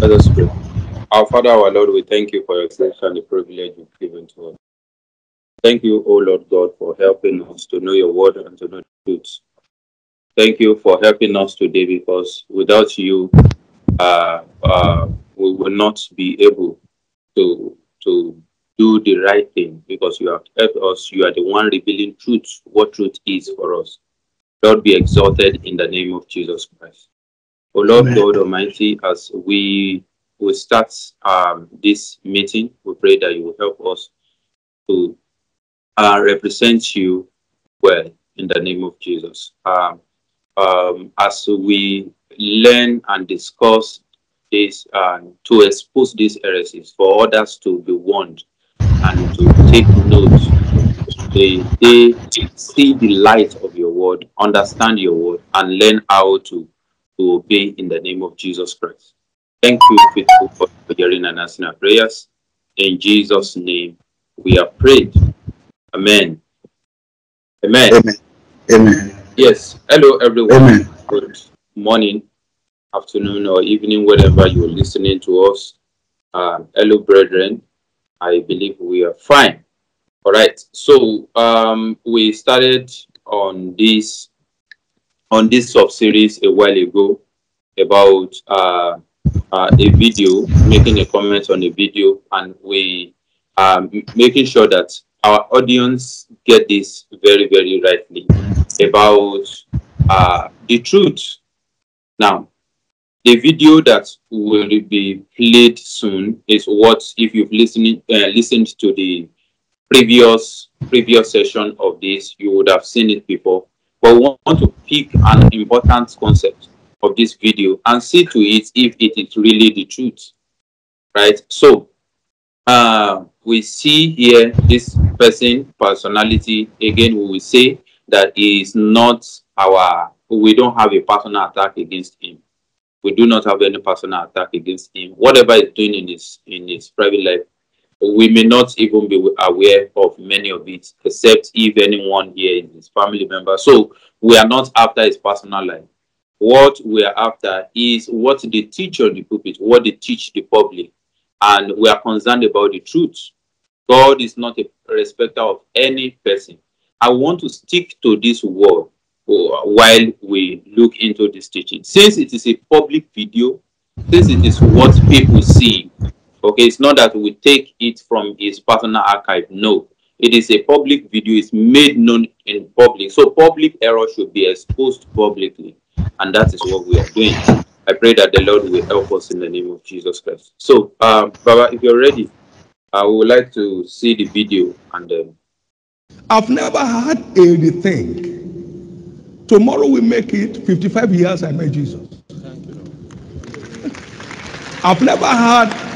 Let us pray. Our Father, our Lord, we thank you for your grace and the privilege you've given to us. Thank you, O Lord God, for helping us to know your word and to know the truth. Thank you for helping us today because without you, uh, uh, we will not be able to, to do the right thing because you have helped us. You are the one revealing truth, what truth is for us. Lord, be exalted in the name of Jesus Christ. O Lord Amen. God Almighty, as we will start um, this meeting, we pray that you will help us to uh, represent you well in the name of Jesus. Um, um, as we learn and discuss this, uh, to expose these heresies for others to be warned and to take note, they, they see the light of your word, understand your word, and learn how to, to obey in the name of Jesus Christ. Thank you, faithful, for hearing and answering our prayers. In Jesus' name, we are prayed. Amen. Amen. Amen. Amen. Yes. Hello, everyone. Amen. Good morning, afternoon, or evening, wherever you're listening to us. Uh, hello, brethren. I believe we are fine. All right. So um, we started on this on this sub series a while ago about uh, uh, a video, making a comment on a video, and we um, making sure that our audience get this very, very rightly about uh, the truth. Now, the video that will be played soon is what, if you've listening uh, listened to the previous previous session of this, you would have seen it before. But we want to pick an important concept of this video and see to it if it is really the truth, right? So, uh, we see here this person personality again. We will say that he is not our. We don't have a personal attack against him. We do not have any personal attack against him. Whatever he's doing in his in his private life, we may not even be aware of many of it, except if anyone here is his family member. So we are not after his personal life. What we are after is what they teach on the pulpit, what they teach the public, and we are concerned about the truth. God is not a respecter of any person. I want to stick to this word while we look into this teaching. Since it is a public video, since it is what people see, okay, it's not that we take it from his personal archive. No, it is a public video, it's made known in public. So public error should be exposed publicly, and that is what we are doing. I pray that the Lord will help us in the name of Jesus Christ. So, um, Baba, if you're ready, I would like to see the video and um, I've never had anything. Tomorrow we make it 55 years I met Jesus. I've never had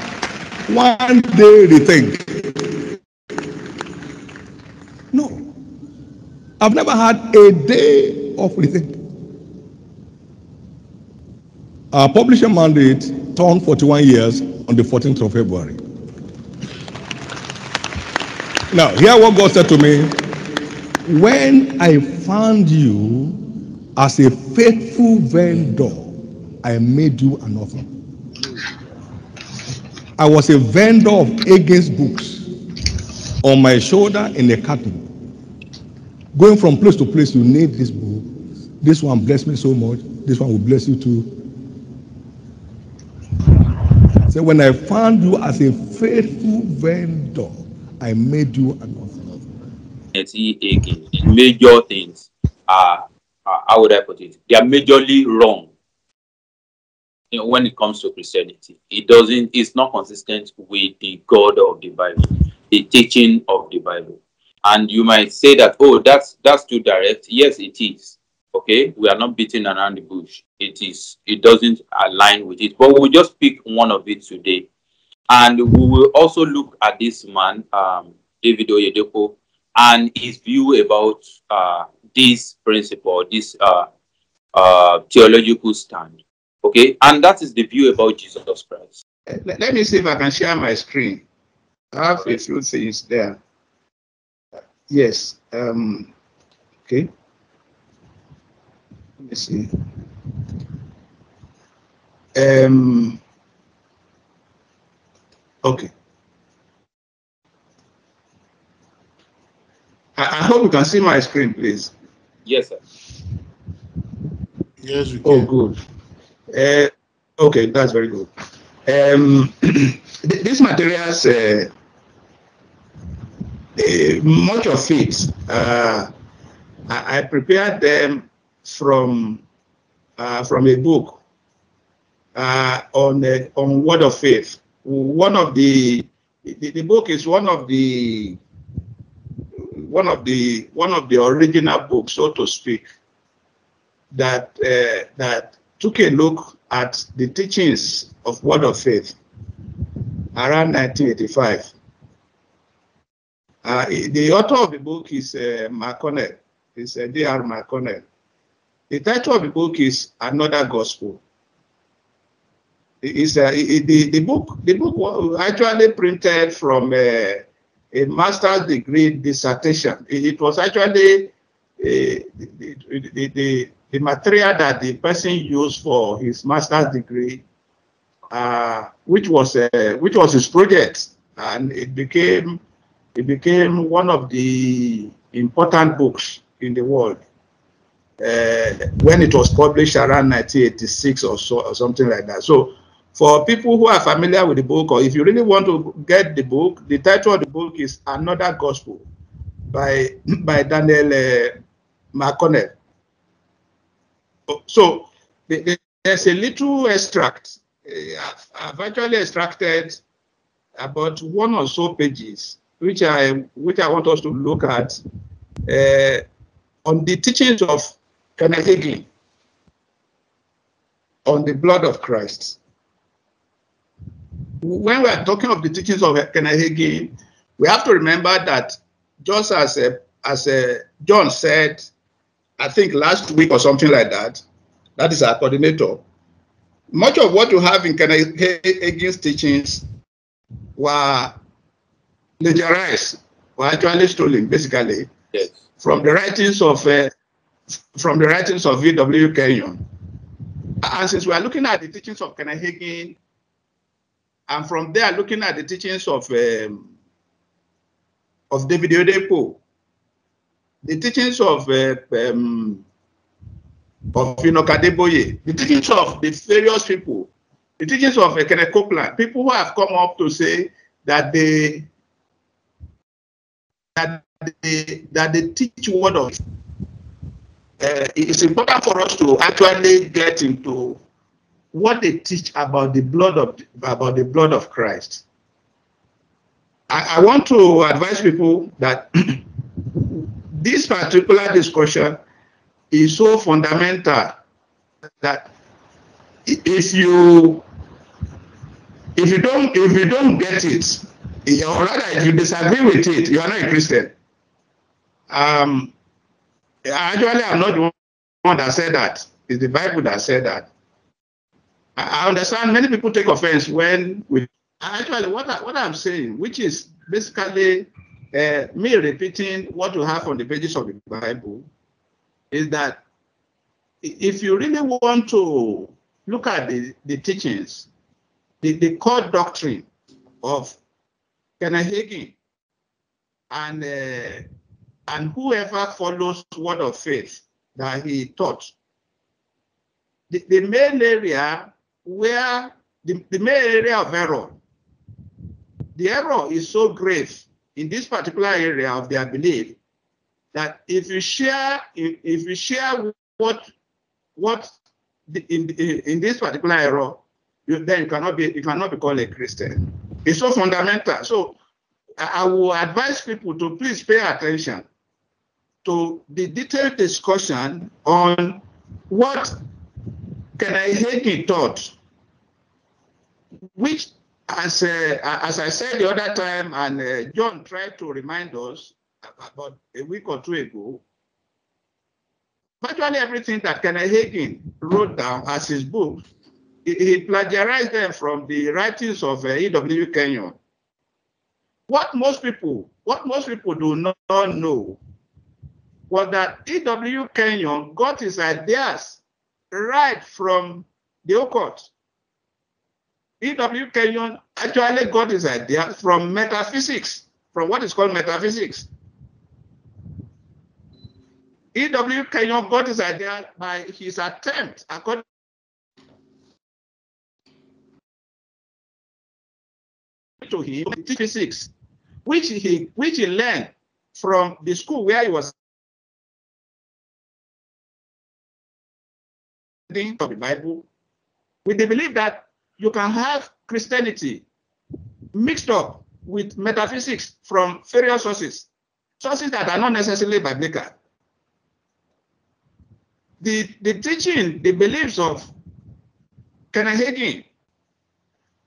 one day rethink. No. I've never had a day of rethink. Our publishing mandate turned 41 years on the 14th of February. Now, hear what God said to me. When I found you as a faithful vendor, I made you an offer. I was a vendor of Hagin's books on my shoulder in a carton. Going from place to place, you need this book. This one bless me so much. This one will bless you too. So when I found you as a faithful vendor, I made you an Hagin's, major things are, are, how would I put it? They are majorly wrong you know, when it comes to Christianity. It doesn't, it's not consistent with the God of the Bible, the teaching of the Bible. And you might say that, oh, that's that's too direct. Yes, it is. Okay, we are not beating around the bush. It is. It doesn't align with it. But we'll just pick one of it today, and we will also look at this man, um, David Oyedepo, and his view about uh, this principle, this uh, uh, theological stand. Okay, and that is the view about Jesus Christ. Let, let me see if I can share my screen. I have a few things there. Yes. Um, okay. Let me see. Um, Okay. I, I hope you can see my screen, please. Yes, sir. Yes, we can. Oh, good. Uh, okay, that's very good. Um, th- these materials, uh, uh, much of it, uh, I, I prepared them from uh, from a book on uh, on word of faith. One of the, the the book is one of the one of the one of the original books, so to speak, that uh, that took a look at the teachings of Word of Faith around 1985. Uh, the author of the book is uh, McConnell, is uh, D.R. McConnell. The title of the book is Another Gospel. It is uh, the, the book the book was actually printed from uh, a master's degree dissertation. It, was actually uh, the, the, the, material that the person used for his master's degree, uh, which was uh, which was his project, and it became it became one of the important books in the world uh, when it was published around 1986 or so or something like that. So for people who are familiar with the book, or if you really want to get the book, the title of the book is Another Gospel by by Daniel uh, McConnell. So the- the- there's a little extract. Uh, I've, actually extracted about one or so pages, which I which I want us to look at uh, on the teachings of Kenneth Hagin on the blood of Christ. When we are talking of the teachings of Kenneth Hagin, we have to remember that just as uh, as uh, John said, I think last week or something like that, that is our coordinator. Much of what you have in Kenneth Hagin's teachings were plagiarized, were actually stolen, basically, Yes. from the writings of uh, from the writings of E.W. Kenyon. And since we are looking at the teachings of Kenneth Hagin, and from there looking at the teachings of um, of David Oyedepo, the teachings of uh, um, of Enoch Adeboye, the teachings of the various people, the teachings of uh, Kenneth Copeland, people who have come up to say that they that they that they teach word of uh, it's important for us to actually get into what they teach about the blood of about the blood of Christ. I, I want to advise people that this particular discussion is so fundamental that if you if you don't if you don't get it, or rather if you disagree with it, you are not a Christian. Um, actually, I'm not the one that said that. It's the Bible that said that. I understand many people take offense when we actually what I, what I'm saying, which is basically uh, me repeating what you have on the pages of the Bible, is that if you really want to look at the, the teachings, the, the core doctrine of Kenneth Hagin and uh, and whoever follows word of faith that he taught, the, the main area where the, the main area of error, the error is so grave in this particular area of their belief that if you share if, you share what what in, in this particular error, you, then you cannot be you cannot be called a Christian. It's so fundamental. So I, I will advise people to please pay attention to the detailed discussion on what Kenneth Hagin taught, which, as uh, as I said the other time, and uh, John tried to remind us about a week or two ago, virtually everything that Kenneth Hagin wrote down as his book, he, he plagiarized them from the writings of uh, E.W. Kenyon. What most people, what most people do not know was that E.W. Kenyon got his ideas right from the occult. E.W. Kenyon actually got his idea from metaphysics, from what is called metaphysics. E.W. Kenyon got his idea by his attempt, according to him, physics, which he which he learned from the school where he was studying the Bible, with the belief that you can have Christianity mixed up with metaphysics from various sources, sources that are not necessarily biblical. The, the teaching, the beliefs of Kenneth Hagin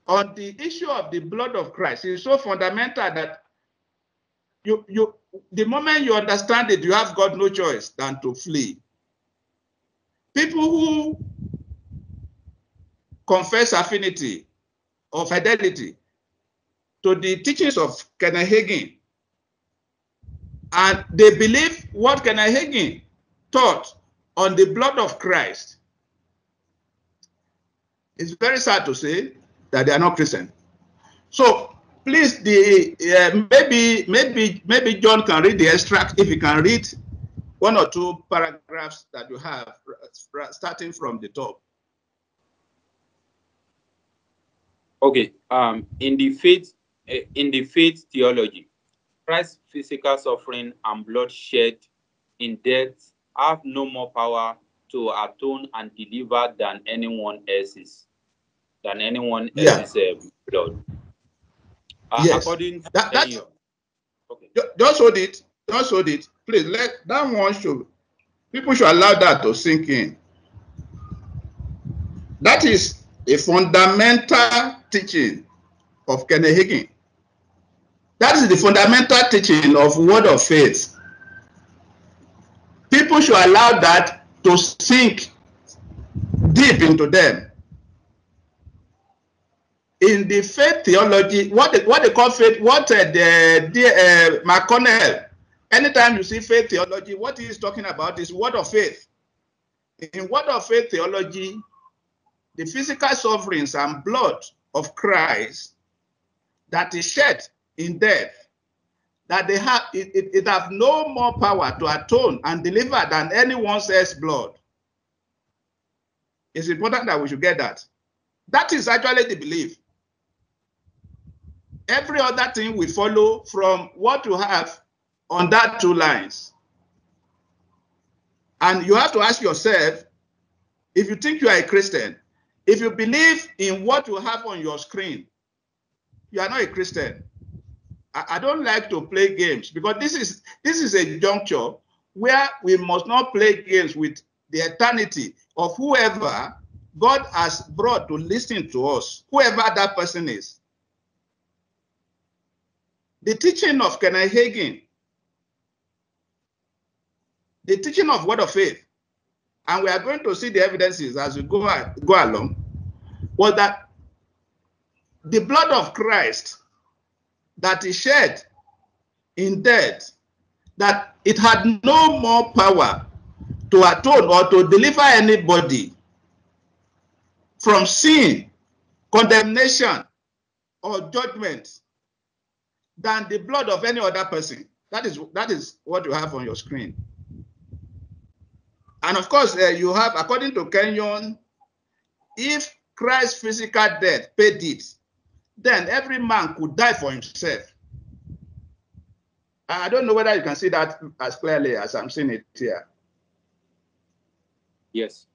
on the issue of the blood of Christ is so fundamental that you, you, the moment you understand it, you have got no choice than to flee. People who confess affinity or fidelity to the teachings of Kenneth Hagin, and they believe what Kenneth Hagin taught on the blood of Christ. It's very sad to say that they are not Christian. So please, the uh, maybe maybe maybe John can read the extract if he can read one or two paragraphs that you have starting from the top. Okay. Um, in the faith, eh, in the faith theology, Christ's physical suffering and blood shed in death have no more power to atone and deliver than anyone else's, than anyone Yeah. else's uh, blood. Uh, Yes. According to That- Kenyon- okay. Ju- Just hold it. Just hold it. Please let that one should people should allow that to sink in. That is a fundamental teaching of Kenneth. That is the fundamental teaching of word of faith. People should allow that to sink deep into them. In the faith theology, what they, what they call faith, what uh, the, the uh, McConnell, anytime you see faith theology, what he is talking about is word of faith. In word of faith theology, the physical sufferings and blood of Christ that is shed in death, that they have it, it, it have no more power to atone and deliver than anyone else's blood. It's important that we should get that. That is actually the belief. Every other thing we follow from what you have on that two lines. And you have to ask yourself if you think you are a Christian, if you believe in what you have on your screen, you are not a Christian. I, I don't like to play games because this is this is a juncture where we must not play games with the eternity of whoever God has brought to listen to us, whoever that person is. The teaching of Kenneth Hagin, the teaching of word of faith, and we are going to see the evidences as we go, go along, was that the blood of Christ that is shed in death, that it had no more power to atone or to deliver anybody from sin, condemnation, or judgment than the blood of any other person. That is that is what you have on your screen. And of course, uh, you have, according to Kenyon, if Christ's physical death paid it, then every man could die for himself. I don't know whether you can see that as clearly as I'm seeing it here. Yes.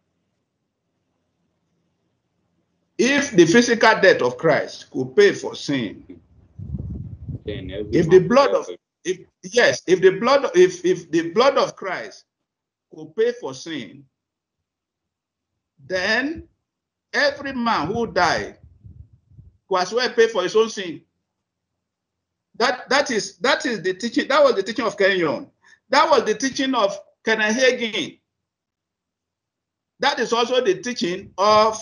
If the physical death of Christ could pay for sin, Then If the blood of- if yes, if the blood if if the blood of Christ could pay for sin, then every man who died could as well pay for his own sin. That that is that is the teaching. That was the teaching of Kenyon. That was the teaching of Kenneth Hagin. That is also the teaching of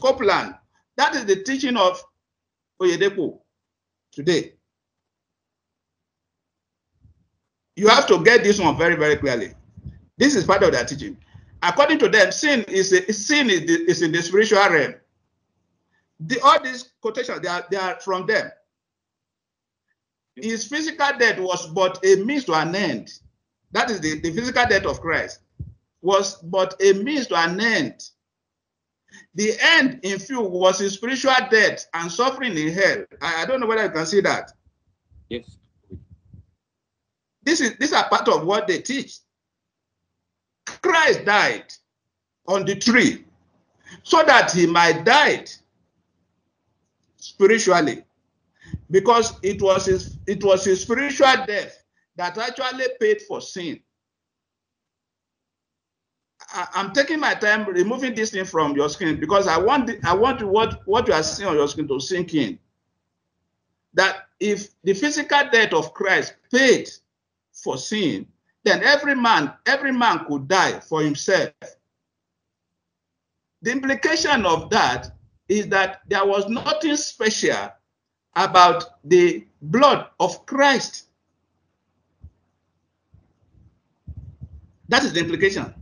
Copeland. That is the teaching of Oyedepo today. You have to get this one very, very clearly. This is part of their teaching. According to them, sin is a, sin is, the, is in the spiritual realm. The, all these quotations, they are, they are from them. His physical death was but a means to an end. That is the, the physical death of Christ was but a means to an end. The end in view was his spiritual death and suffering in hell. I, I don't know whether you can see that. Yes. This is these are part of what they teach. Christ died on the tree so that he might die spiritually because it was his it was his spiritual death that actually paid for sin I, am taking my time removing this thing from your screen because I want the, I want what what you are seeing on your screen to sink in. That if the physical death of Christ paid for sin, then every man every man could die for himself. The implication of that is that there was nothing special about the blood of Christ. That is the implication.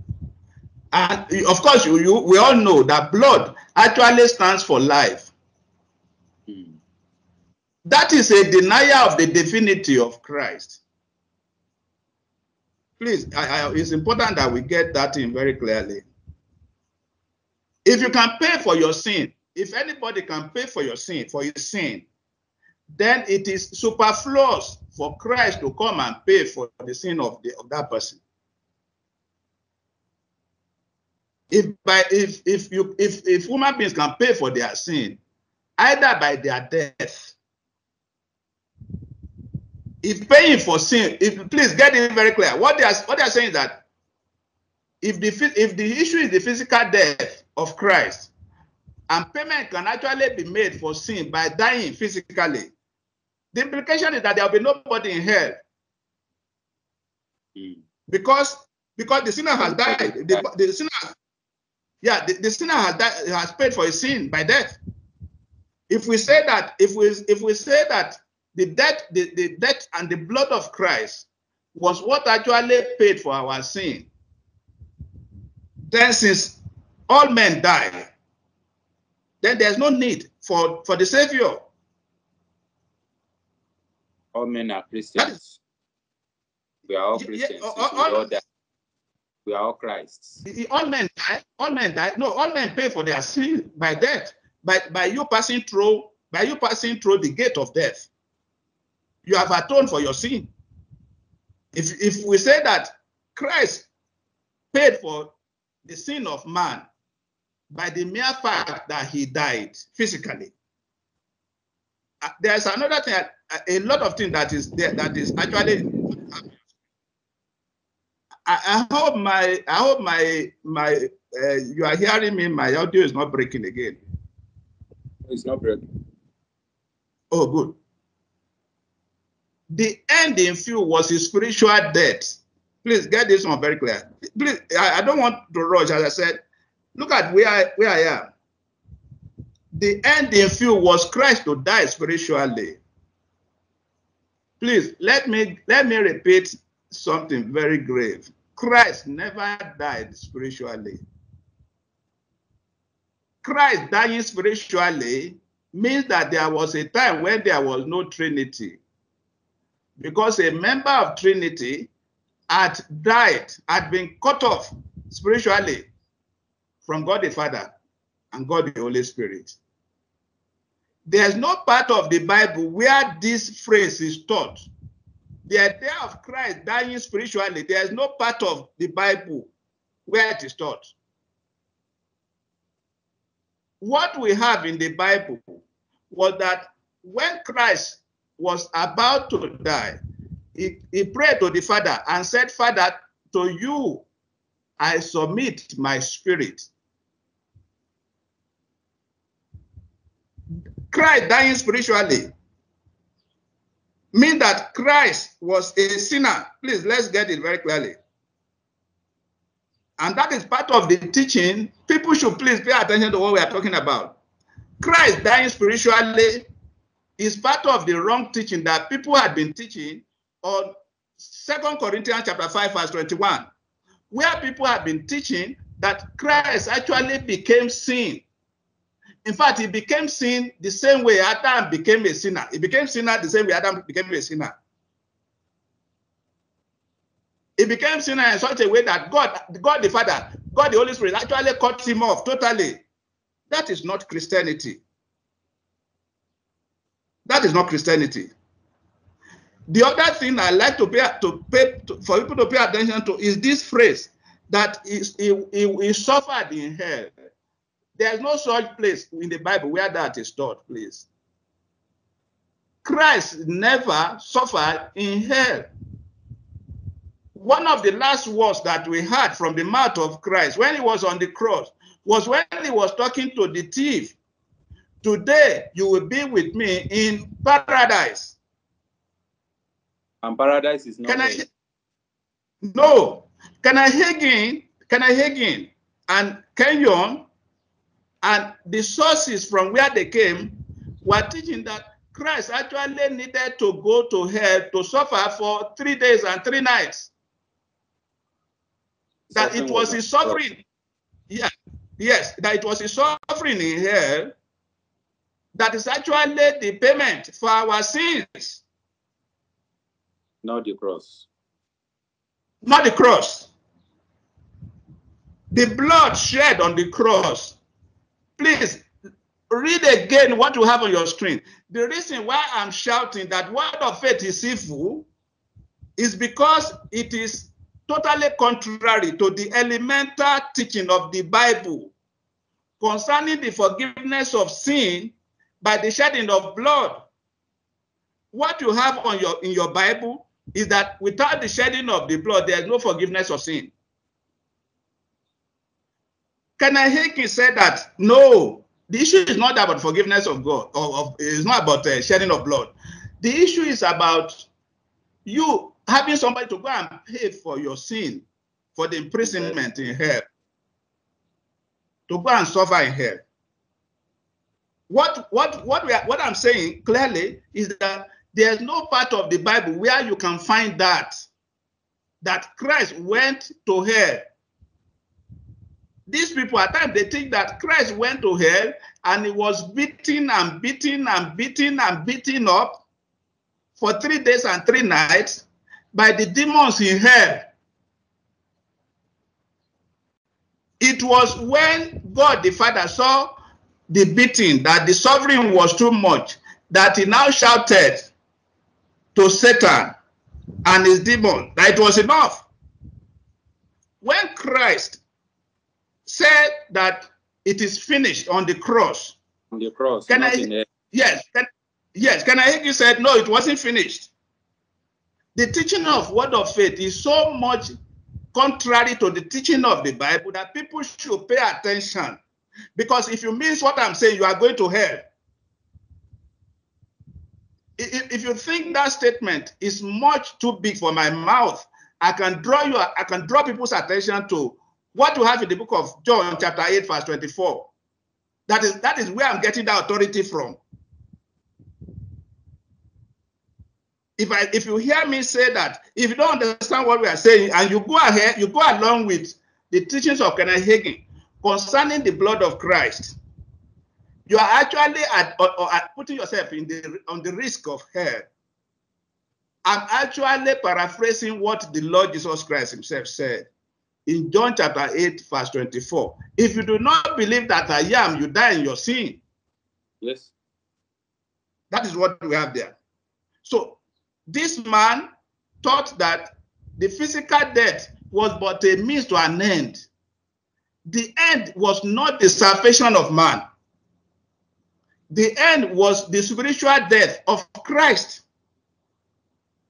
And of course, you, you, we all know that blood actually stands for life. Hmm. That is a denial of the divinity of Christ. Please, I, I, it's important that we get that in very clearly. If you can pay for your sin, if anybody can pay for your sin, for your sin, then it is superfluous for Christ to come and pay for the sin of, the, of that person. if by if if you if if human beings can pay for their sin either by their death if paying for sin. If please get it very clear. What they are what they are saying is that if the if the issue is the physical death of christ and payment can actually be made for sin by dying physically the implication is that there will be nobody in hell. Mm. because because the sinner has died. The, the sinner yeah, the, the sinner has, that, has paid for his sin by death. If we say that, if we if we say that the death, the, the death and the blood of Christ was what actually paid for our sin, then since all men die, then there's no need for, for the Savior. All men are Christians. we are all Christians. Yeah, all, all, we are all Christ. All men die. All men die. No, all men pay for their sin by death. By, by you passing through, by you passing through the gate of death. You have atoned for your sin. If, if we say that Christ paid for the sin of man by the mere fact that he died physically, uh, there's another thing, a lot of things that is there that is actually I, I hope my I hope my my uh, you are hearing me. My audio is not breaking again. It's not breaking. Oh, good. The end in view was his spiritual death. Please get this one very clear. Please, I, I don't want to rush. As I said, look at where I, where I am. The end in view was Christ to die spiritually. Please let me let me repeat something very grave. Christ never died spiritually. Christ dying spiritually means that there was a time when there was no Trinity. Because a member of Trinity had died, had been cut off spiritually from God the Father and God the Holy Spirit. There's no part of the Bible where this phrase is taught the idea of Christ dying spiritually, there is no part of the Bible where it is taught. What we have in the Bible was that when Christ was about to die, he, he prayed to the Father and said, Father, to you I submit my spirit. Christ dying spiritually mean that Christ was a sinner. Please, let's get it very clearly. And that is part of the teaching. People should please pay attention to what we are talking about. Christ dying spiritually is part of the wrong teaching that people had been teaching on Second Corinthians chapter 5, verse 21, where people have been teaching that Christ actually became sin. In fact, he became sin the same way Adam became a sinner. He became sinner the same way Adam became a sinner. He became sinner in such a way that God, God the Father, God the Holy Spirit actually cut him off totally. That is not Christianity. That is not Christianity. The other thing I like to pay to pay to, for people to pay attention to is this phrase that is he, he, he suffered in hell. There is no such place in the Bible where that is taught, please. Christ never suffered in hell. One of the last words that we heard from the mouth of Christ when he was on the cross was when he was talking to the thief. Today you will be with me in paradise. And paradise is not. Can I? No. Kenneth Hagin? Kenneth Hagin? And Kenyon and the sources from where they came were teaching that Christ actually needed to go to hell to suffer for three days and three nights. That it was his suffering. Yeah, yes, that it was his suffering in hell that is actually the payment for our sins. Not the cross. Not the cross. The blood shed on the cross Please read again what you have on your screen. The reason why I'm shouting that word of faith is evil is because it is totally contrary to the elemental teaching of the Bible concerning the forgiveness of sin by the shedding of blood. What you have on your in your Bible is that without the shedding of the blood, there is no forgiveness of sin. Kenneth Hagin said that no, the issue is not about forgiveness of God, or of, it's not about uh, shedding of blood. The issue is about you having somebody to go and pay for your sin, for the imprisonment in hell, to go and suffer in hell. What what what we are, what I'm saying clearly is that there's no part of the Bible where you can find that that Christ went to hell these people at times they think that Christ went to hell and he was beaten and beaten and beaten and beaten up for three days and three nights by the demons in hell. It was when God the Father saw the beating that the suffering was too much that he now shouted to Satan and his demon that it was enough. When Christ said that it is finished on the cross. On the cross. Can I? Yes. Can, yes. Can I hear you said no? It wasn't finished. The teaching of word of faith is so much contrary to the teaching of the Bible that people should pay attention. Because if you miss what I'm saying, you are going to hell. If, you think that statement is much too big for my mouth, I can draw you, I can draw people's attention to what you have in the book of John, chapter 8, verse 24. That is, that is where I'm getting the authority from. If I if you hear me say that, if you don't understand what we are saying, and you go ahead, you go along with the teachings of Kenneth Hagin concerning the blood of Christ, you are actually at, or, or at putting yourself in the on the risk of hell. I'm actually paraphrasing what the Lord Jesus Christ himself said in John chapter 8, verse 24. If you do not believe that I am, you die in your sin. Yes. That is what we have there. So this man thought that the physical death was but a means to an end. The end was not the salvation of man. The end was the spiritual death of Christ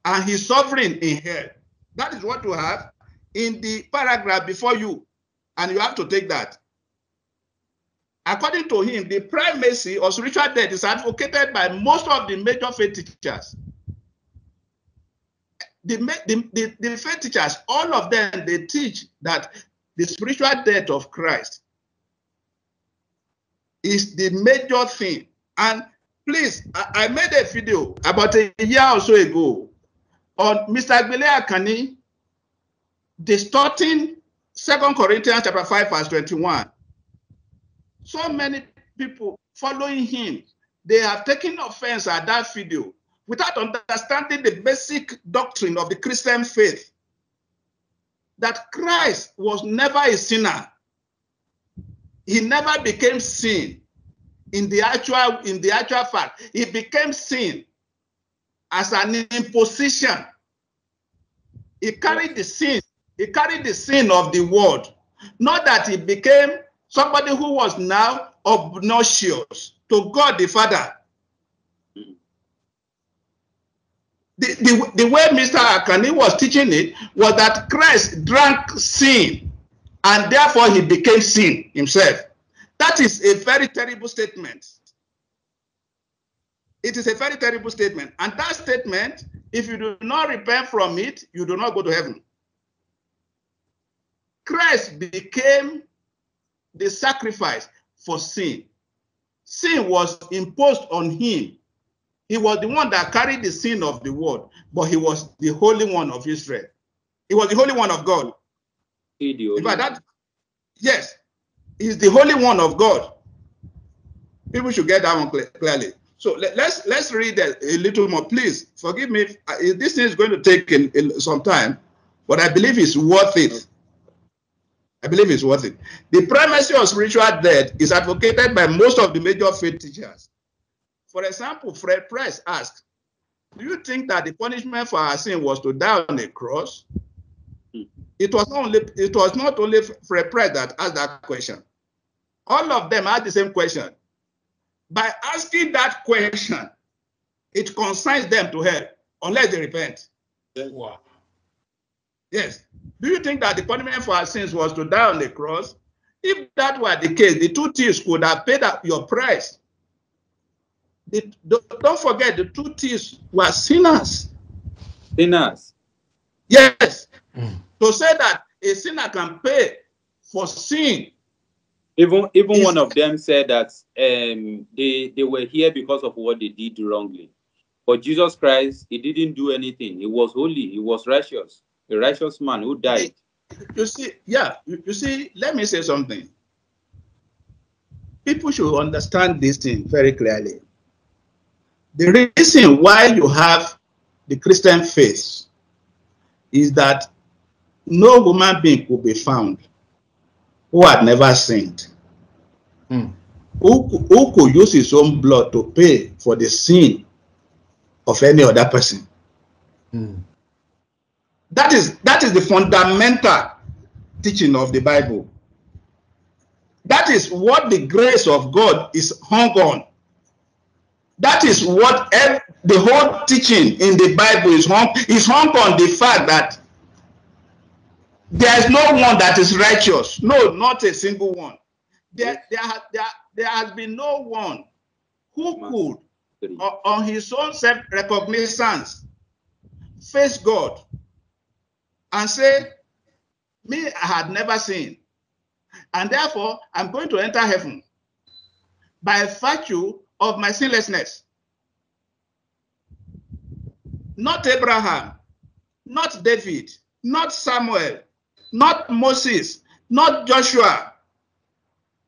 and his sovereign in hell. That is what we have in the paragraph before you, and you have to take that. According to him, the primacy of spiritual death is advocated by most of the major faith teachers. The, the, the, the faith teachers, all of them, they teach that the spiritual death of Christ is the major thing. And please, I, I made a video about a year or so ago on Mr. Gbile Akanni distorting Second Corinthians chapter 5, verse 21. So many people following him, they have taken offense at that video without understanding the basic doctrine of the Christian faith that Christ was never a sinner. He never became sin in the actual in the actual fact. He became sin as an imposition. He carried the sin. He carried the sin of the world. Not that he became somebody who was now obnoxious to God the Father. The, the, the way Mr. Akanni was teaching it was that Christ drank sin and therefore he became sin himself. That is a very terrible statement. It is a very terrible statement. And that statement, if you do not repent from it, you do not go to heaven. Christ became the sacrifice for sin. Sin was imposed on him. He was the one that carried the sin of the world, but he was the Holy One of Israel. He was the Holy One of God. In fact, that, yes, he's the Holy One of God. People should get that one clearly. So let, us let's read a, a, little more. Please forgive me. If, this thing is going to take in, in some time, but I believe it's worth it. I believe it's worth it. The primacy of spiritual death is advocated by most of the major faith teachers. For example, Fred Price asked, Do you think that the punishment for our sin was to die on a cross? Hmm. It was not only it was not only Fred Price that asked that question. All of them had the same question. By asking that question, it consigns them to hell unless they repent. Wow. Yes. Do you think that the punishment for our sins was to die on the cross? If that were the case, the two thieves could have paid up your price. The, don't forget, the two thieves were sinners. Sinners. Yes. Mm. To say that a sinner can pay for sin. Even even one of them said that um, they they were here because of what they did wrongly. But Jesus Christ, he didn't do anything. He was holy. He was righteous a righteous man who died. You see, yeah, you, you see, let me say something. People should understand this thing very clearly. The reason why you have the Christian faith is that no human being could be found who had never sinned. Mm. Who, who could use his own blood to pay for the sin of any other person. Mm. That is that is the fundamental teaching of the Bible. That is what the grace of God is hung on. That is what the whole teaching in the Bible is hung is hung on the fact that there is no one that is righteous. No, not a single one. There, there, there, there has been no one who could, on his own self-recognizance, face God and say, Me, I had never seen. And therefore, I'm going to enter heaven by virtue of my sinlessness. Not Abraham, not David, not Samuel, not Moses, not Joshua,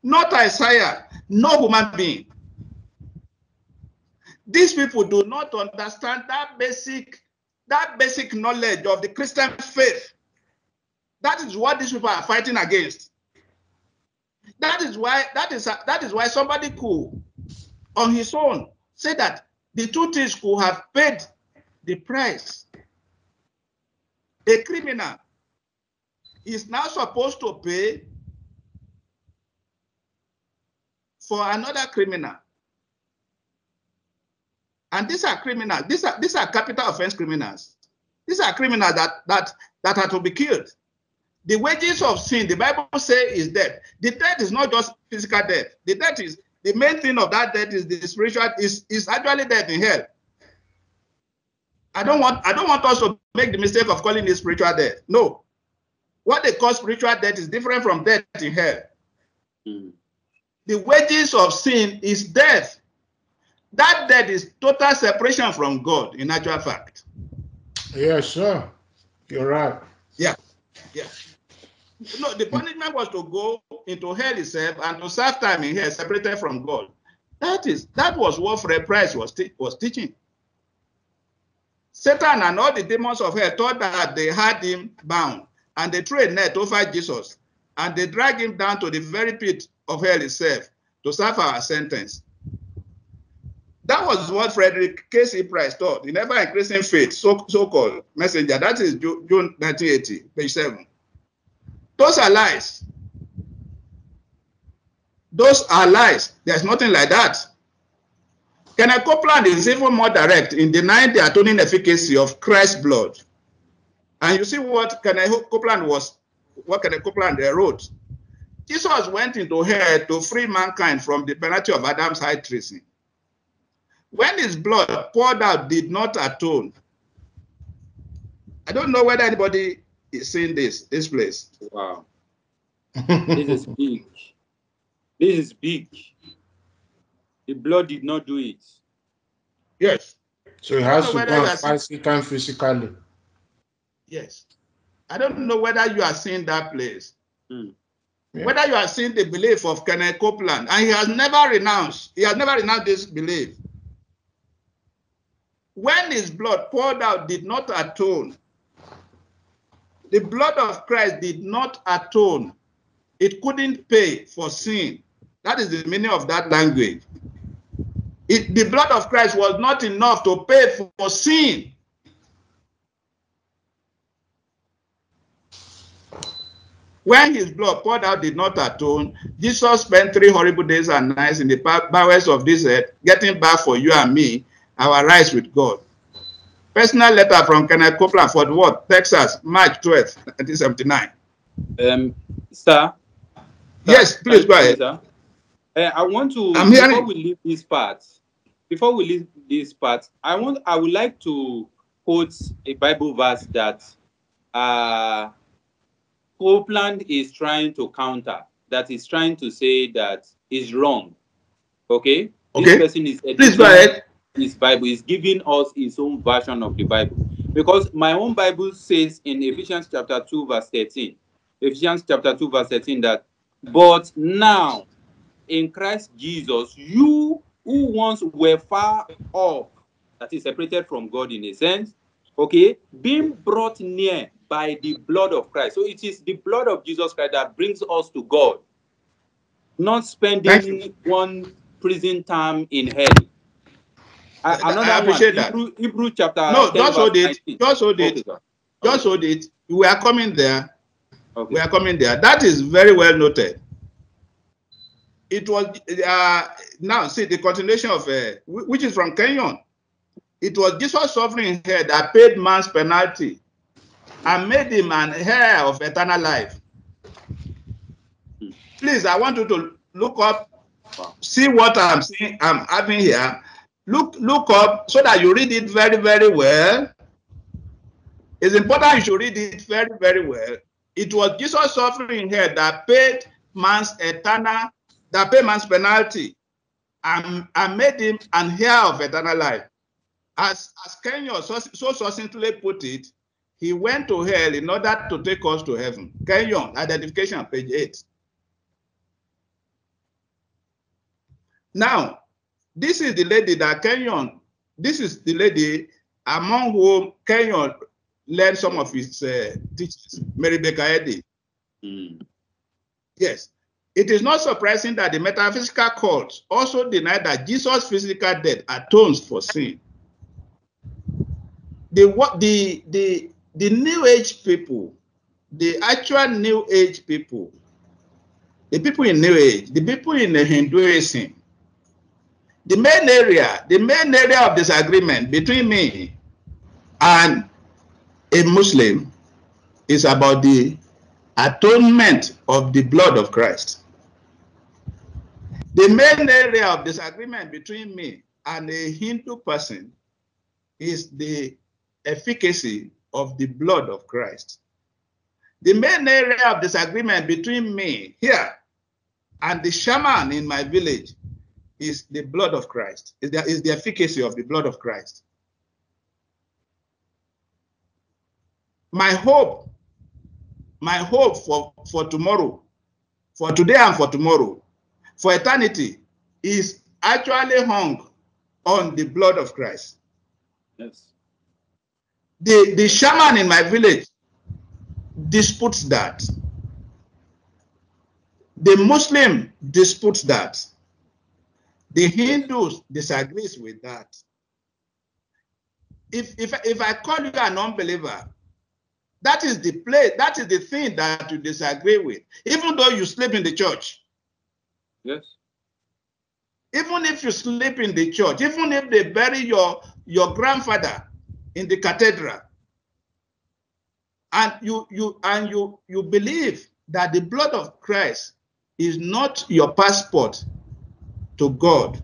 not Isaiah, no human being. These people do not understand that basic that basic knowledge of the Christian faith. That is what these people are fighting against. That is why that is that is why somebody could, on his own, say that the two things could have paid the price. A criminal is now supposed to pay for another criminal. And these are criminals. These are these are capital offense criminals. These are criminals that that that are to be killed. The wages of sin, the Bible says, is death. The death is not just physical death. The death is the main thing of that death is the spiritual is is actually death in hell. I don't want I don't want us to make the mistake of calling it spiritual death. No. What they call spiritual death is different from death in hell. Mm. The wages of sin is death. That death is total separation from God, in actual fact. Yes, sir. You're right. Yeah. Yeah. No, the punishment was to go into hell itself and to serve time in hell, separated from God. That is that was what Fred Price was was teaching. Satan and all the demons of hell thought that they had him bound, and they threw a net over Jesus, and they dragged him down to the very pit of hell itself to serve our sentence. That was what Frederick K.C. Price taught the never Increasing Faith, so, so-called messenger. That is June 1980, page 7. Those are lies. Those are lies. There's nothing like that. Kenneth Copeland is even more direct in denying the atoning efficacy of Christ's blood. And you see what Kenneth Copeland was, what Kenneth Copeland uh, wrote. Jesus went into hell to free mankind from the penalty of Adam's high treason. When his blood poured out did not atone. I don't know whether anybody seeing this, this place. Wow. this is big. This is big. The blood did not do it. Yes. So it has to go and physically. Yes. I don't know whether you are seeing that place. Hmm. Yeah. Whether you are seeing the belief of Kenneth Copeland, and he has never renounced, he has never renounced this belief. When his blood poured out did not atone, the blood of Christ did not atone. It couldn't pay for sin. That is the meaning of that language. It, the blood of Christ was not enough to pay for, for sin. When his blood poured out did not atone, Jesus spent three horrible days and nights in the bowels of this earth, getting back for you and me our rights with God. Personal letter from Kenneth Copeland, Fort Worth, Texas, March 12th, 1979. Um, sir? Yes, please go ahead. Sir? Uh, I want to, I'm before hearing. we leave this part, before we leave this part, I want, I would like to quote a Bible verse that uh, Copeland is trying to counter, that is trying to say that is wrong. Okay? Okay. This person is Please go ahead. His Bible, is giving us his own version of the Bible. Because my own Bible says in Ephesians chapter 2, verse 13, Ephesians chapter 2, verse 13, that but now in Christ Jesus, you who once were far off, that is separated from God in a sense, okay, being brought near by the blood of Christ. So it is the blood of Jesus Christ that brings us to God, not spending one prison time in hell. I- I another appreciate one, that. Hebrew, Hebrew chapter No, just hold it. 19. Just hold Okay, it. sir. Just hold it. We are coming there. Okay. We are coming there. That is very well noted. It was uh, now see the continuation of uh, which is from Kenyon. It was Jesus' suffering here that paid man's penalty and made him an heir of eternal life. Please, I want you to look up, see what I'm seeing. I'm having here. Look, look up so that you read it very, very well. It's important you should read it very, very well. It was Jesus' suffering here that paid man's eternal, that paid man's penalty and, and made him an heir of eternal life. As, as Kenyon so, succinctly put it, he went to hell in order to take us to heaven. Kenyon, identification, page 8. Now, this is the lady that Kenyon, this is the lady among whom Kenyon learned some of his uh, teachings, Mary Baker Eddy. Mm. Yes. It is not surprising that the metaphysical cults also deny that Jesus' physical death atones for sin. The what the the the new age people, the actual new age people, the people in new age, the people in the Hinduism, the main area, the main area of disagreement between me and a Muslim is about the atonement of the blood of Christ. The main area of disagreement between me and a Hindu person is the efficacy of the blood of Christ. The main area of disagreement between me here and the shaman in my village is the blood of Christ, is the, is the efficacy of the blood of Christ. My hope, my hope for, for tomorrow, for today and for tomorrow, for eternity, is actually hung on the blood of Christ. Yes. The, the shaman in my village disputes that. The Muslim disputes that. The Hindus disagrees with that. If, if, if I call you an unbeliever, that is the place, that is the thing that you disagree with, even though you sleep in the church. Yes. Even if you sleep in the church, even if they bury your, your grandfather in the cathedral, and you you and you you believe that the blood of Christ is not your passport to God.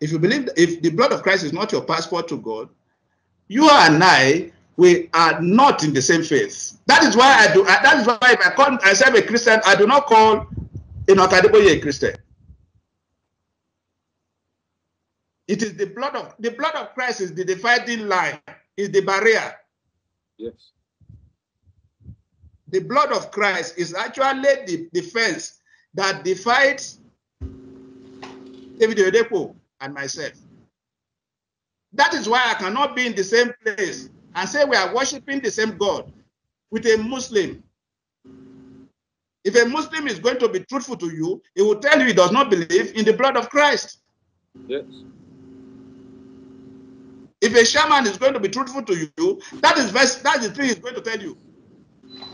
If you believe if the blood of Christ is not your passport to God, you and I we are not in the same faith. That is why I do. That is why if I call myself a Christian, I do not call Enoch Adeboye a Christian. It is the blood of the blood of Christ is the dividing line, is the barrier. Yes. The blood of Christ is actually the defense that divides David Oyedepo and myself. That is why I cannot be in the same place and say we are worshiping the same God with a Muslim. If a Muslim is going to be truthful to you, he will tell you he does not believe in the blood of Christ. Yes. If a shaman is going to be truthful to you, that is that is the thing he's going to tell you.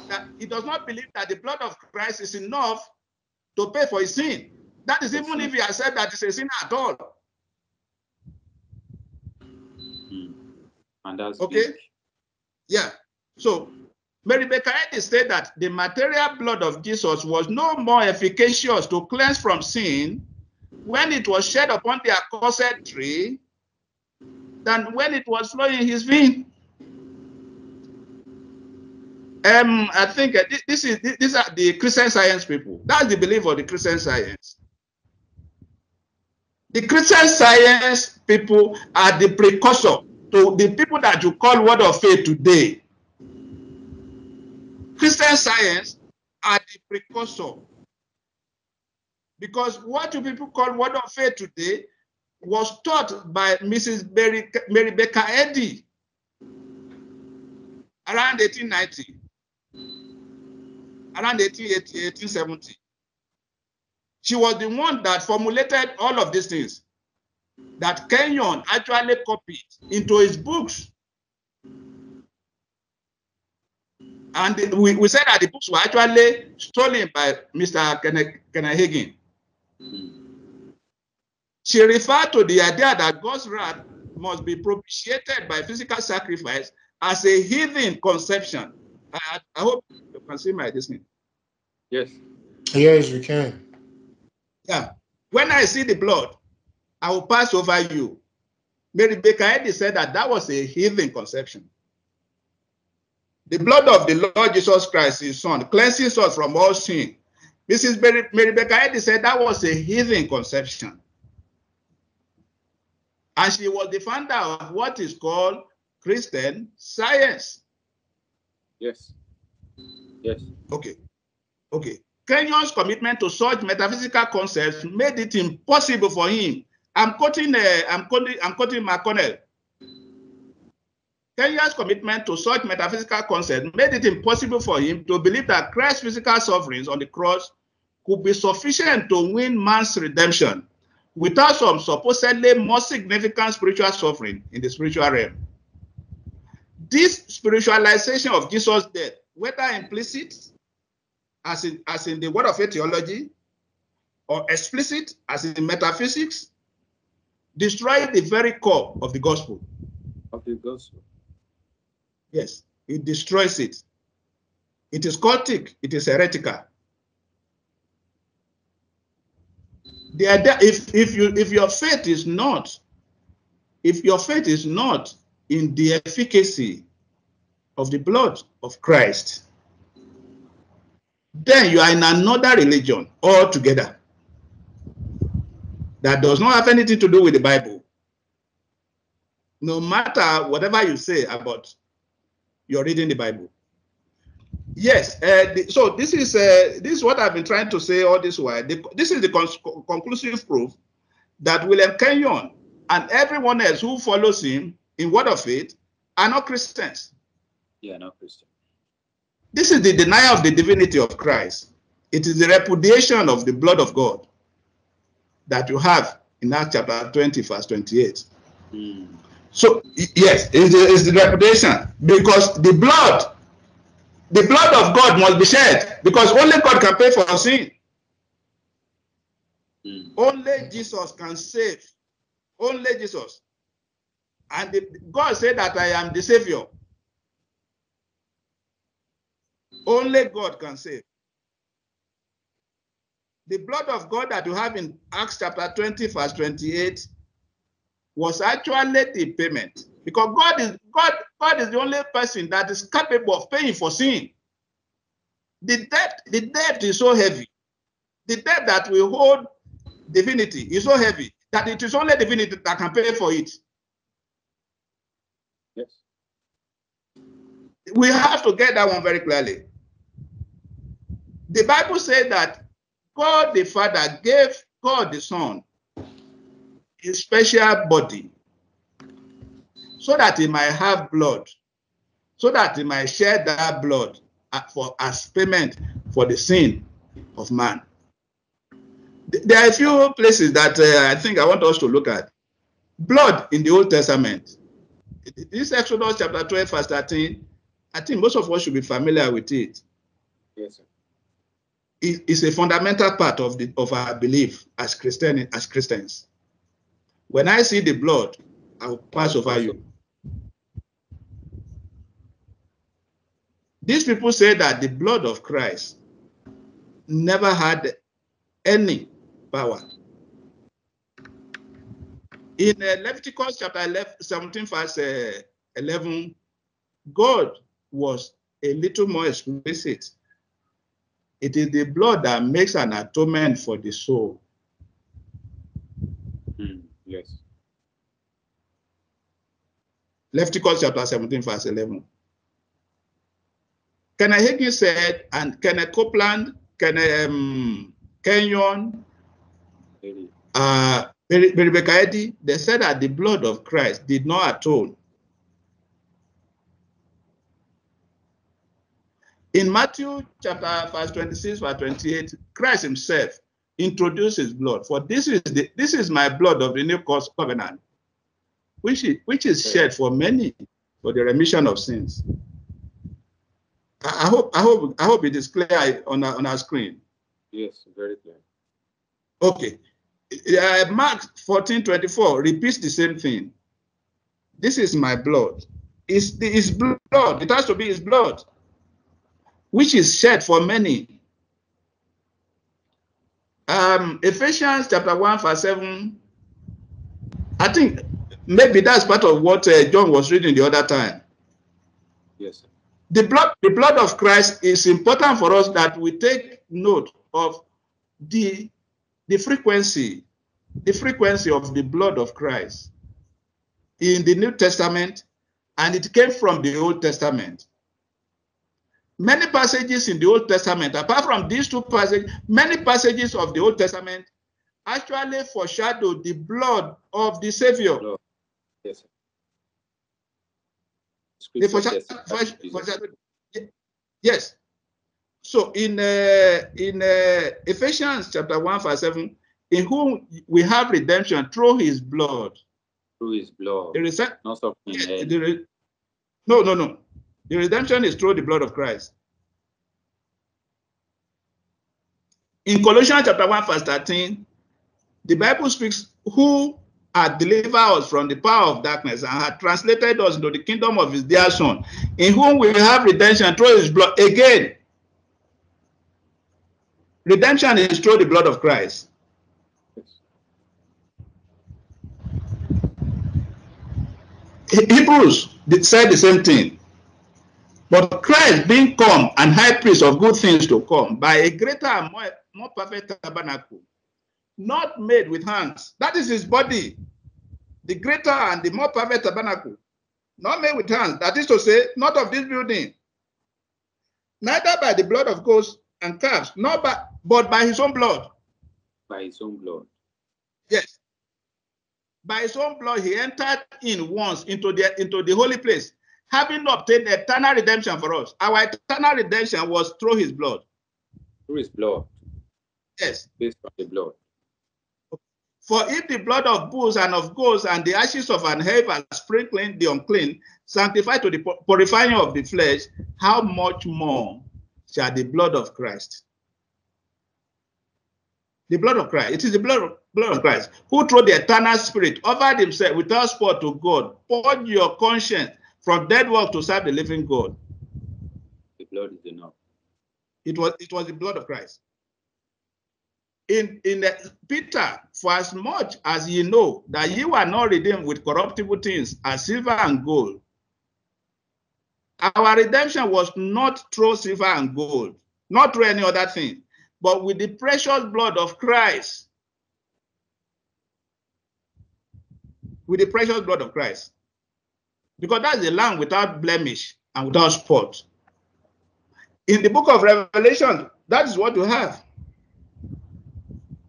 That he does not believe that the blood of Christ is enough to pay for his sin. That is even if he has said that it's a sin at all. Hmm. And that's okay. Big. Yeah. So Mary Baker Eddy said that the material blood of Jesus was no more efficacious to cleanse from sin when it was shed upon the accursed tree than when it was flowing in his vein. Um, I think uh, this, is these are the Christian science people. That's the belief of the Christian science. The Christian science people are the precursor to the people that you call word of faith today. Christian science are the precursor. Because what you people call word of faith today was taught by Mrs. Mary, Mary Baker Eddy around 1890, around 1880, 1870. She was the one that formulated all of these things that Kenyon actually copied into his books. And we, we said that the books were actually stolen by Mr. Kenneth Hagin. She referred to the idea that God's wrath must be propitiated by physical sacrifice as a heathen conception. I, I hope you can see my listening. Yes. Yes, we can. Yeah. When I see the blood, I will pass over you. Mary Baker Eddy said that that was a heathen conception. The blood of the Lord Jesus Christ, his son, cleanses us from all sin. Mrs. Mary, Mary Baker Eddy said that was a heathen conception. And she was the founder of what is called Christian science. Yes. Yes. Okay. Okay. Kenyon's commitment to such metaphysical concepts made it impossible for him. I'm quoting, uh, I'm quoting, I'm quoting McConnell. Kenyon's commitment to such metaphysical concepts made it impossible for him to believe that Christ's physical sufferings on the cross could be sufficient to win man's redemption without some supposedly more significant spiritual suffering in the spiritual realm. This spiritualization of Jesus' death, whether implicit, as in, as in the word of theology, or explicit, as in metaphysics, destroyed the very core of the gospel. Of the gospel. Yes, it destroys it. It is cultic, it is heretical. The idea, if if you if your faith is not, if your faith is not in the efficacy of the blood of Christ, then you are in another religion altogether that does not have anything to do with the Bible. No matter whatever you say about you're reading the Bible. Yes, uh, the, so this is uh, this is what I've been trying to say all this while. The, this is the con- conclusive proof that William Kenyon and everyone else who follows him in word of faith are not Christians. Yeah, not Christian. This is the denial of the divinity of Christ. It is the repudiation of the blood of God that you have in Acts chapter 20, verse 28. Mm. So, yes, it's the, it's the reputation because the blood, the blood of God must be shed because only God can pay for sin. Mm. Only Jesus can save. Only Jesus. And the, God said that I am the Savior. Only God can save. The blood of God that you have in Acts chapter 20, verse 28 was actually the payment. Because God is God, God is the only person that is capable of paying for sin. The debt, the debt is so heavy. The debt that we hold divinity is so heavy that it is only divinity that can pay for it. Yes. We have to get that one very clearly. The Bible said that God the Father gave God the Son his special body so that he might have blood, so that he might shed that blood for as payment for the sin of man. There are a few places that uh, I think I want us to look at. Blood in the Old Testament. This Exodus chapter 12, verse 13, I think most of us should be familiar with it. Yes, sir. It's a fundamental part of the of our belief as Christian as Christians. When I see the blood, I will pass over you. These people say that the blood of Christ never had any power. In uh, Leviticus chapter 11, 17, verse uh, 11, God was a little more explicit. It is the blood that makes an atonement for the soul. Mm. Yes. Leviticus chapter 17, verse 11. Kenneth Hagin said, and Kenneth Copeland, Kenneth um, Kenyon, uh, Be- Be- Rebecca Eddy, they said that the blood of Christ did not atone. In Matthew chapter verse 26, verse 28, Christ himself introduced his blood. For this is the this is my blood of the new covenant, which is, which is shed for many for the remission of sins. I, I hope I hope I hope it is clear on our, on our screen. Yes, very clear. Okay. Uh, Mark 14 24 repeats the same thing. This is my blood. It's his blood. It has to be his blood, which is shed for many. Um, Ephesians chapter 1, verse 7. I think maybe that's part of what uh, John was reading the other time. Yes, sir. The blood, the blood of Christ is important for us that we take note of the, the frequency, the frequency of the blood of Christ in the New Testament, and it came from the Old Testament. Many passages in the Old Testament, apart from these two passages, many passages of the Old Testament actually foreshadow the blood of the Savior. Yes. They foreshadow, Jesus. foreshadow- yes. So in uh, in uh, Ephesians chapter 1, verse 7, in whom we have redemption through his blood. through his blood, The rese- not something Yeah, else. the re- no, no, no. The redemption is through the blood of Christ. In Colossians chapter 1, verse 13, the Bible speaks who had delivered us from the power of darkness and had translated us into the kingdom of his dear son, in whom we have redemption through his blood. Again, redemption is through the blood of Christ. Hebrews said the same thing. But Christ being come and high priest of good things to come by a greater and more, more perfect tabernacle, not made with hands. That is his body. The greater and the more perfect tabernacle, not made with hands. That is to say, not of this building. Neither by the blood of goats and calves, not by, but by his own blood. By his own blood. Yes. By his own blood, he entered in once into the into the holy place, having obtained eternal redemption for us. Our eternal redemption was through his blood. Through his blood. Yes. Based on the blood. For if the blood of bulls and of goats and the ashes of an heifer sprinkling the unclean sanctify to the purifying of the flesh, how much more shall the blood of Christ? The blood of Christ. It is the blood of, blood of Christ who through the eternal spirit offered himself without spot to God. Purge your conscience from dead work to serve the living God. The blood is enough. It was it was the blood of Christ in in the, Peter, for as much as ye know that ye were not redeemed with corruptible things as silver and gold. Our redemption was not through silver and gold, not through any other thing, but with the precious blood of Christ. With the precious blood of Christ. Because that's a lamb without blemish and without spot. In the book of Revelation, that is what you have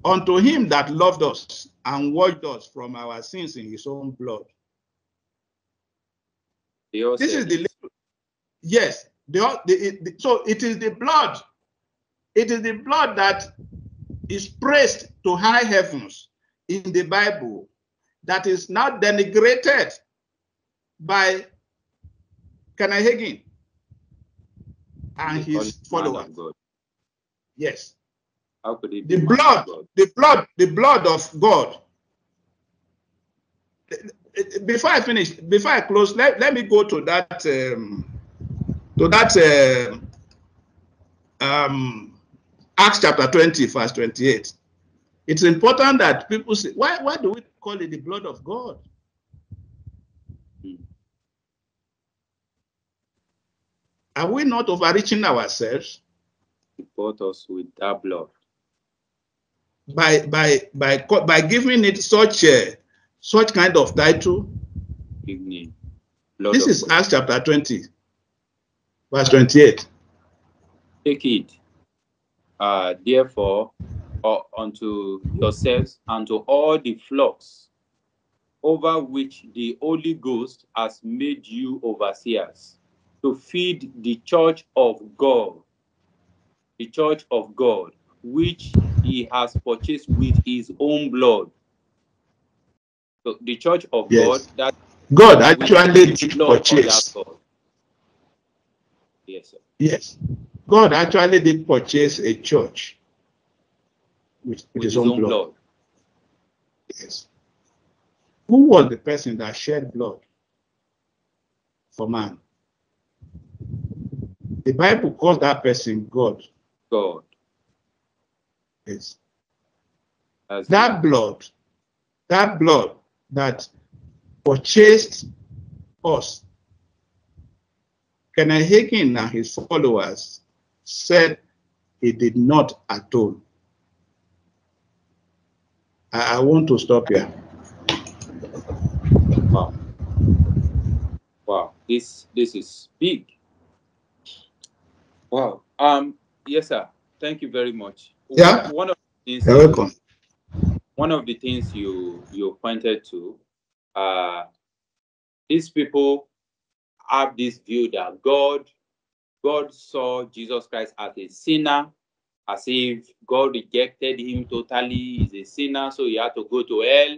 unto him that loved us and washed us from our sins in his own blood. This is the yes, the, the, the, so it is the blood. It is the blood that is praised to high heavens in the Bible that is now denigrated by Kenneth Hagin and his followers. Yes. How could it the blood, the blood, the blood of God. Before I finish, before I close, let, let me go to that um, to that uh, um, Acts chapter 20, verse 28. It's important that people say, why, why do we call it the blood of God? Are we not overreaching ourselves? He bought us with that blood by by by by giving it such a such kind of title. Evening. This is Acts chapter 20, verse 28. Take it, uh, therefore, uh, unto yourselves and to all the flocks over which the Holy Ghost has made you overseers to feed the church of God, the church of God, which he has purchased with his own blood. So the church of yes. God that God actually did purchase. God. Yes, sir. Yes. God actually did purchase a church with, with, with his, his, own, own blood. blood. Yes. Who was the person that shed blood for man? The Bible calls that person God. God. Yes. that blood, that blood that purchased us. Kenneth Hagin and his followers said he did not atone. I, I want to stop here. Wow. Wow. This this is big. Wow. Um yes, sir. Thank you very much. Yeah. One of the things, You're welcome. One of the things you you pointed to, uh, these people have this view that God, God saw Jesus Christ as a sinner, as if God rejected him totally. He's a sinner, so he had to go to hell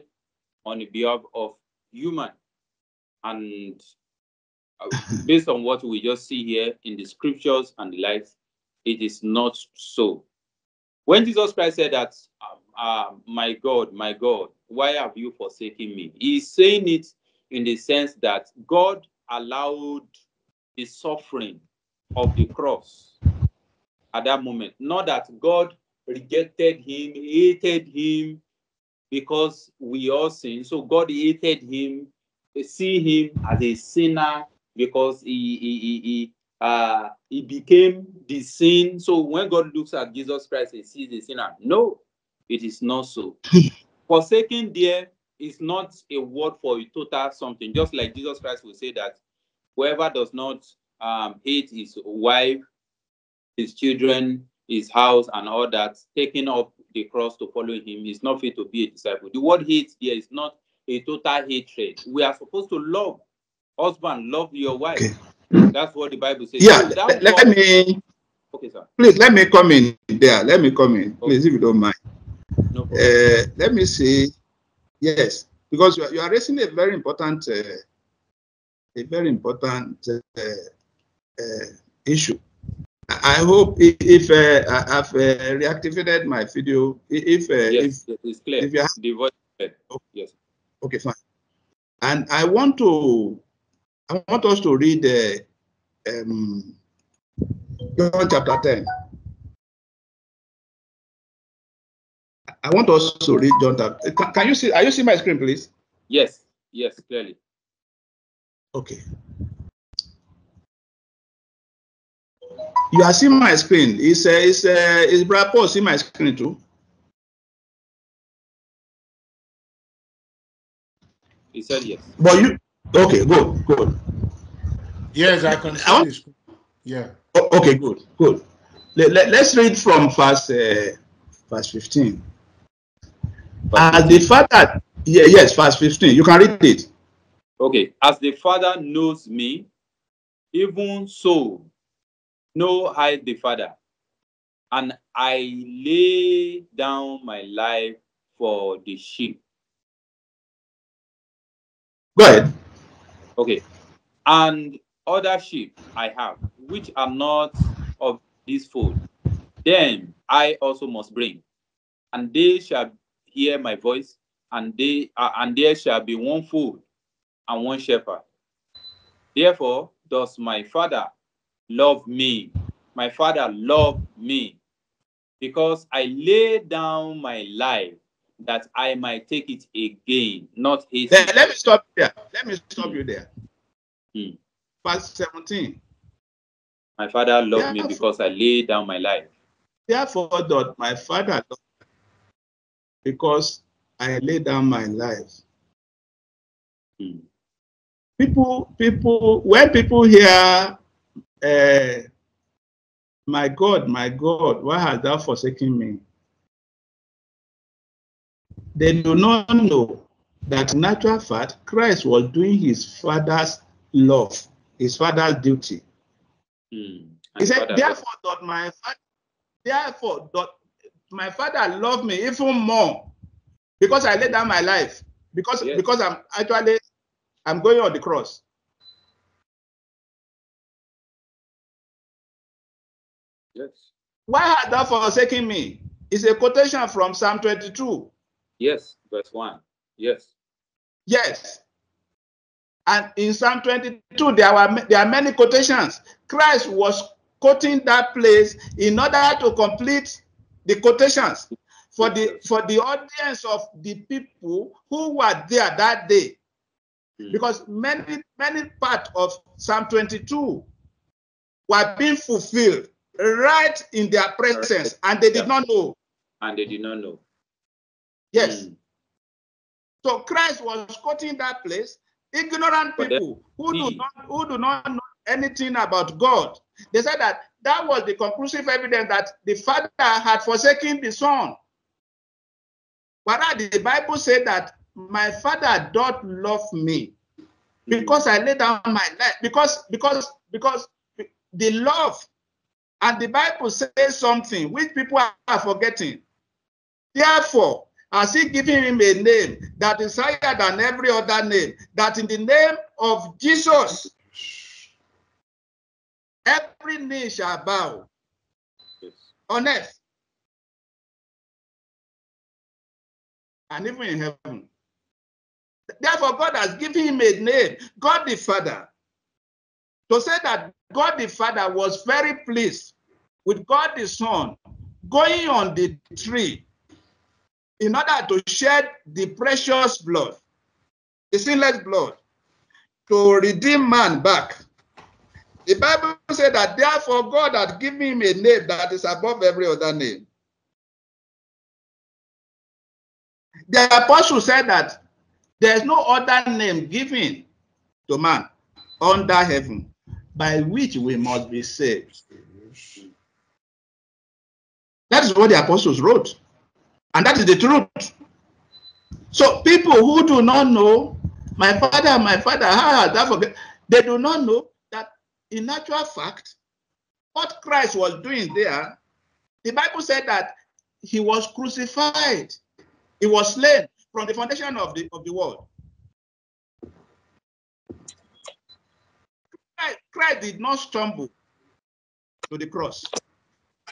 on the behalf of human. And based on what we just see here in the scriptures and the likes, it is not so. When Jesus Christ said that, uh, my God, my God, why have you forsaken me? He's saying it in the sense that God allowed the suffering of the cross at that moment. Not that God rejected him, hated him because we all sin. So God hated him, see him as a sinner because he, he, he, he uh, he became the sin. So when God looks at Jesus Christ, he sees the sinner. No, it is not so. Forsaken there is not a word for a total something. Just like Jesus Christ will say that whoever does not um, hate his wife, his children, his house, and all that, taking up the cross to follow him is not fit to be a disciple. The word hate here is not a total hatred. We are supposed to love. Husband, love your wife. Okay. That's what the Bible says. Yeah, So let, let me Okay, sir. please let me come in there. Let me come in, please, if you don't mind. No problem. Uh, let me see. Yes, because you are, you are raising a very important, uh, a very important uh, uh, issue. I hope if, uh, I've uh, reactivated my video, if uh, yes, if it's clear. if you have- the voice. Okay. Yes. okay, fine. And I want to, I want us to read uh, um, John chapter ten. I want us to read John chapter. Can, you see? Are you see my screen, please? Yes, yes, clearly. Okay. You are seeing my screen. Is uh, is uh, is Brad Paul see my screen too? He said yes. But you okay? Good, good. Yes, I can see this. Yeah. Okay, good, good. Let, let, us read from verse uh, verse fifteen. As the father, yeah, yes, verse fifteen. You can read it. Okay, as the Father knows me, even so know I the Father, and I lay down my life for the sheep. Go ahead. Okay, and other sheep I have, which are not of this fold, them I also must bring, and they shall hear my voice, and they uh, and there shall be one fold and one shepherd. Therefore does my Father love me. My Father loved me because I lay down my life that I might take it again, not hate Let, let me stop there. Let me stop you there. Hmm. Verse seventeen. My Father loved me because I laid down my life. Therefore, doth my father love me, because I laid down my life. Hmm. People, people, when people hear, uh, my God, my God, why has thou forsaken me? They do not know that in natural fact, Christ was doing his father's love, his father's duty. Hmm. He said, Father therefore, doth my father, therefore, doth my father love me even more because I laid down my life. Because, Yes. because I'm actually I'm going on the cross. Yes. Why had thou forsaken me? It's a quotation from Psalm 22. Yes. Verse 1. Yes. Yes. And in Psalm 22, there were there are many quotations. Christ was quoting that place in order to complete the quotations for the for the audience of the people who were there that day. Hmm. Because many many part of Psalm 22 were being fulfilled right in their presence, and they did Yeah. not know. And they did not know. Yes. Hmm. So Christ was quoting that place. Ignorant But people who do not who do not know anything about God. They said that that was the conclusive evidence that the Father had forsaken the Son. But the Bible said that my Father doth love me because I lay down my life. Because because because the love and the Bible says something which people are forgetting. Therefore, has he given him a name that is higher than every other name, that in the name of Jesus, every knee shall bow Yes. on earth and even in heaven. Therefore, God has given him a name, God the Father. To say that God the Father was very pleased with God the Son going on the tree in order to shed the precious blood, the sinless blood, to redeem man back. The Bible said that therefore God had given him a name that is above every other name. The apostle said that There's no other name given to man under heaven by which we must be saved. That is what the apostles wrote. And that is the truth. So people who do not know, my father, my father, ah, that forget, they do not know that in actual fact, what Christ was doing there, the Bible said that he was crucified, he was slain from the foundation of the, of the world. Christ, Christ did not stumble to the cross.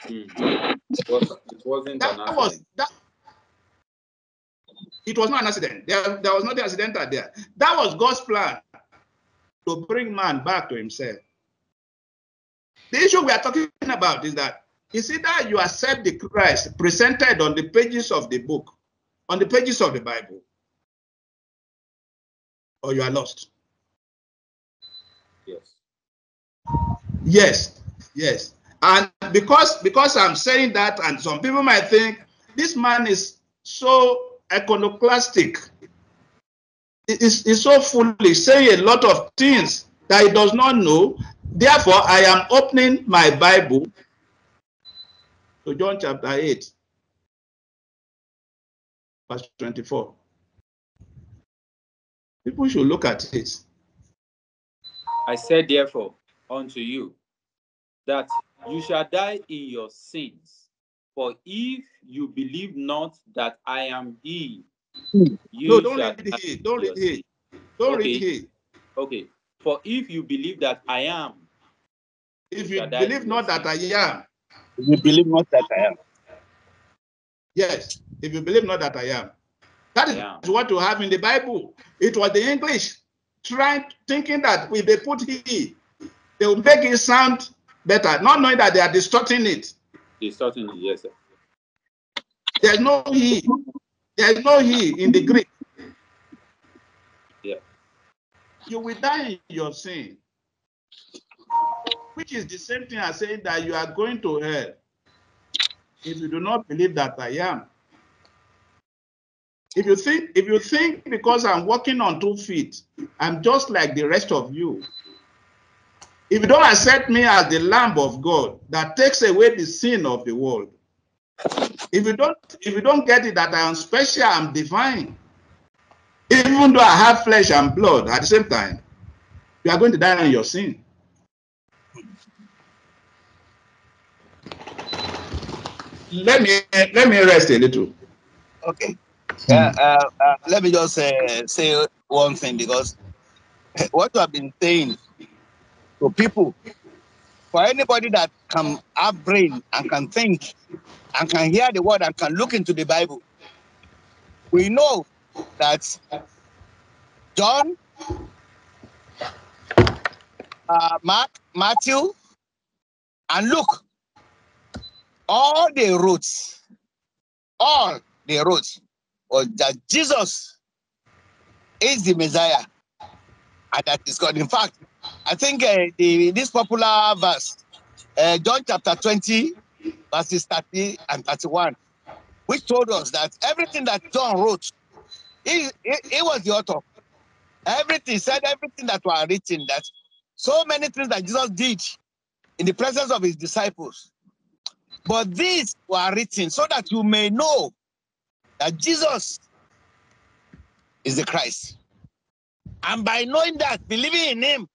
Mm. It, was, it wasn't That was that. It was not an accident. There, there was nothing accidental there. That was God's plan to bring man back to himself. The issue we are talking about is that it's either you accept the Christ presented on the pages of the book, on the pages of the Bible, or you are lost. Yes. Yes, yes. And because because I'm saying that, and some people might think this man is so iconoclastic. Is is so foolish, saying a lot of things that he does not know. Therefore, I am opening my Bible to John chapter 8, verse 24. People should look at it. I said therefore unto you that you shall die in your sins. For if you believe not that I am He, you No, don't shall read the die he. Don't in your read he. sins. Don't Okay. read he. Okay. For if you believe that I am, If you shall believe not that I sins. am, You believe not that I am. yes, if you believe not that I am. That is I am. what you have in the Bible. It was the English trying, thinking that if they put he, they will make it sound better, not knowing that they are distorting it. They certainly yes, sir. There's no he. There's no he in the Greek. Yeah. You will die in your sin, which is the same thing as saying that you are going to hell if you do not believe that I am. If you think, if you think because I'm walking on two feet, I'm just like the rest of you. If you don't accept me as the Lamb of God that takes away the sin of the world, if you don't, if you don't get it that I am special, I'm divine, even though I have flesh and blood at the same time, you are going to die on your sin. Let me let me rest a little. Okay. Uh, uh, let me just uh, say one thing because what you have been saying to people, for anybody that can have brain and can think and can hear the word and can look into the Bible, we know that John, uh, Mark, Matthew, and Luke, all they wrote, all they wrote was that Jesus is the Messiah and that is God. In fact, I think uh, the, this popular verse, uh, John chapter 20, verses 30 and 31, which told us that everything that John wrote, he, he, he was the author. Everything said, everything that were written, that so many things that Jesus did in the presence of his disciples. But these were written so that you may know that Jesus is the Christ. And by knowing that, believing in him,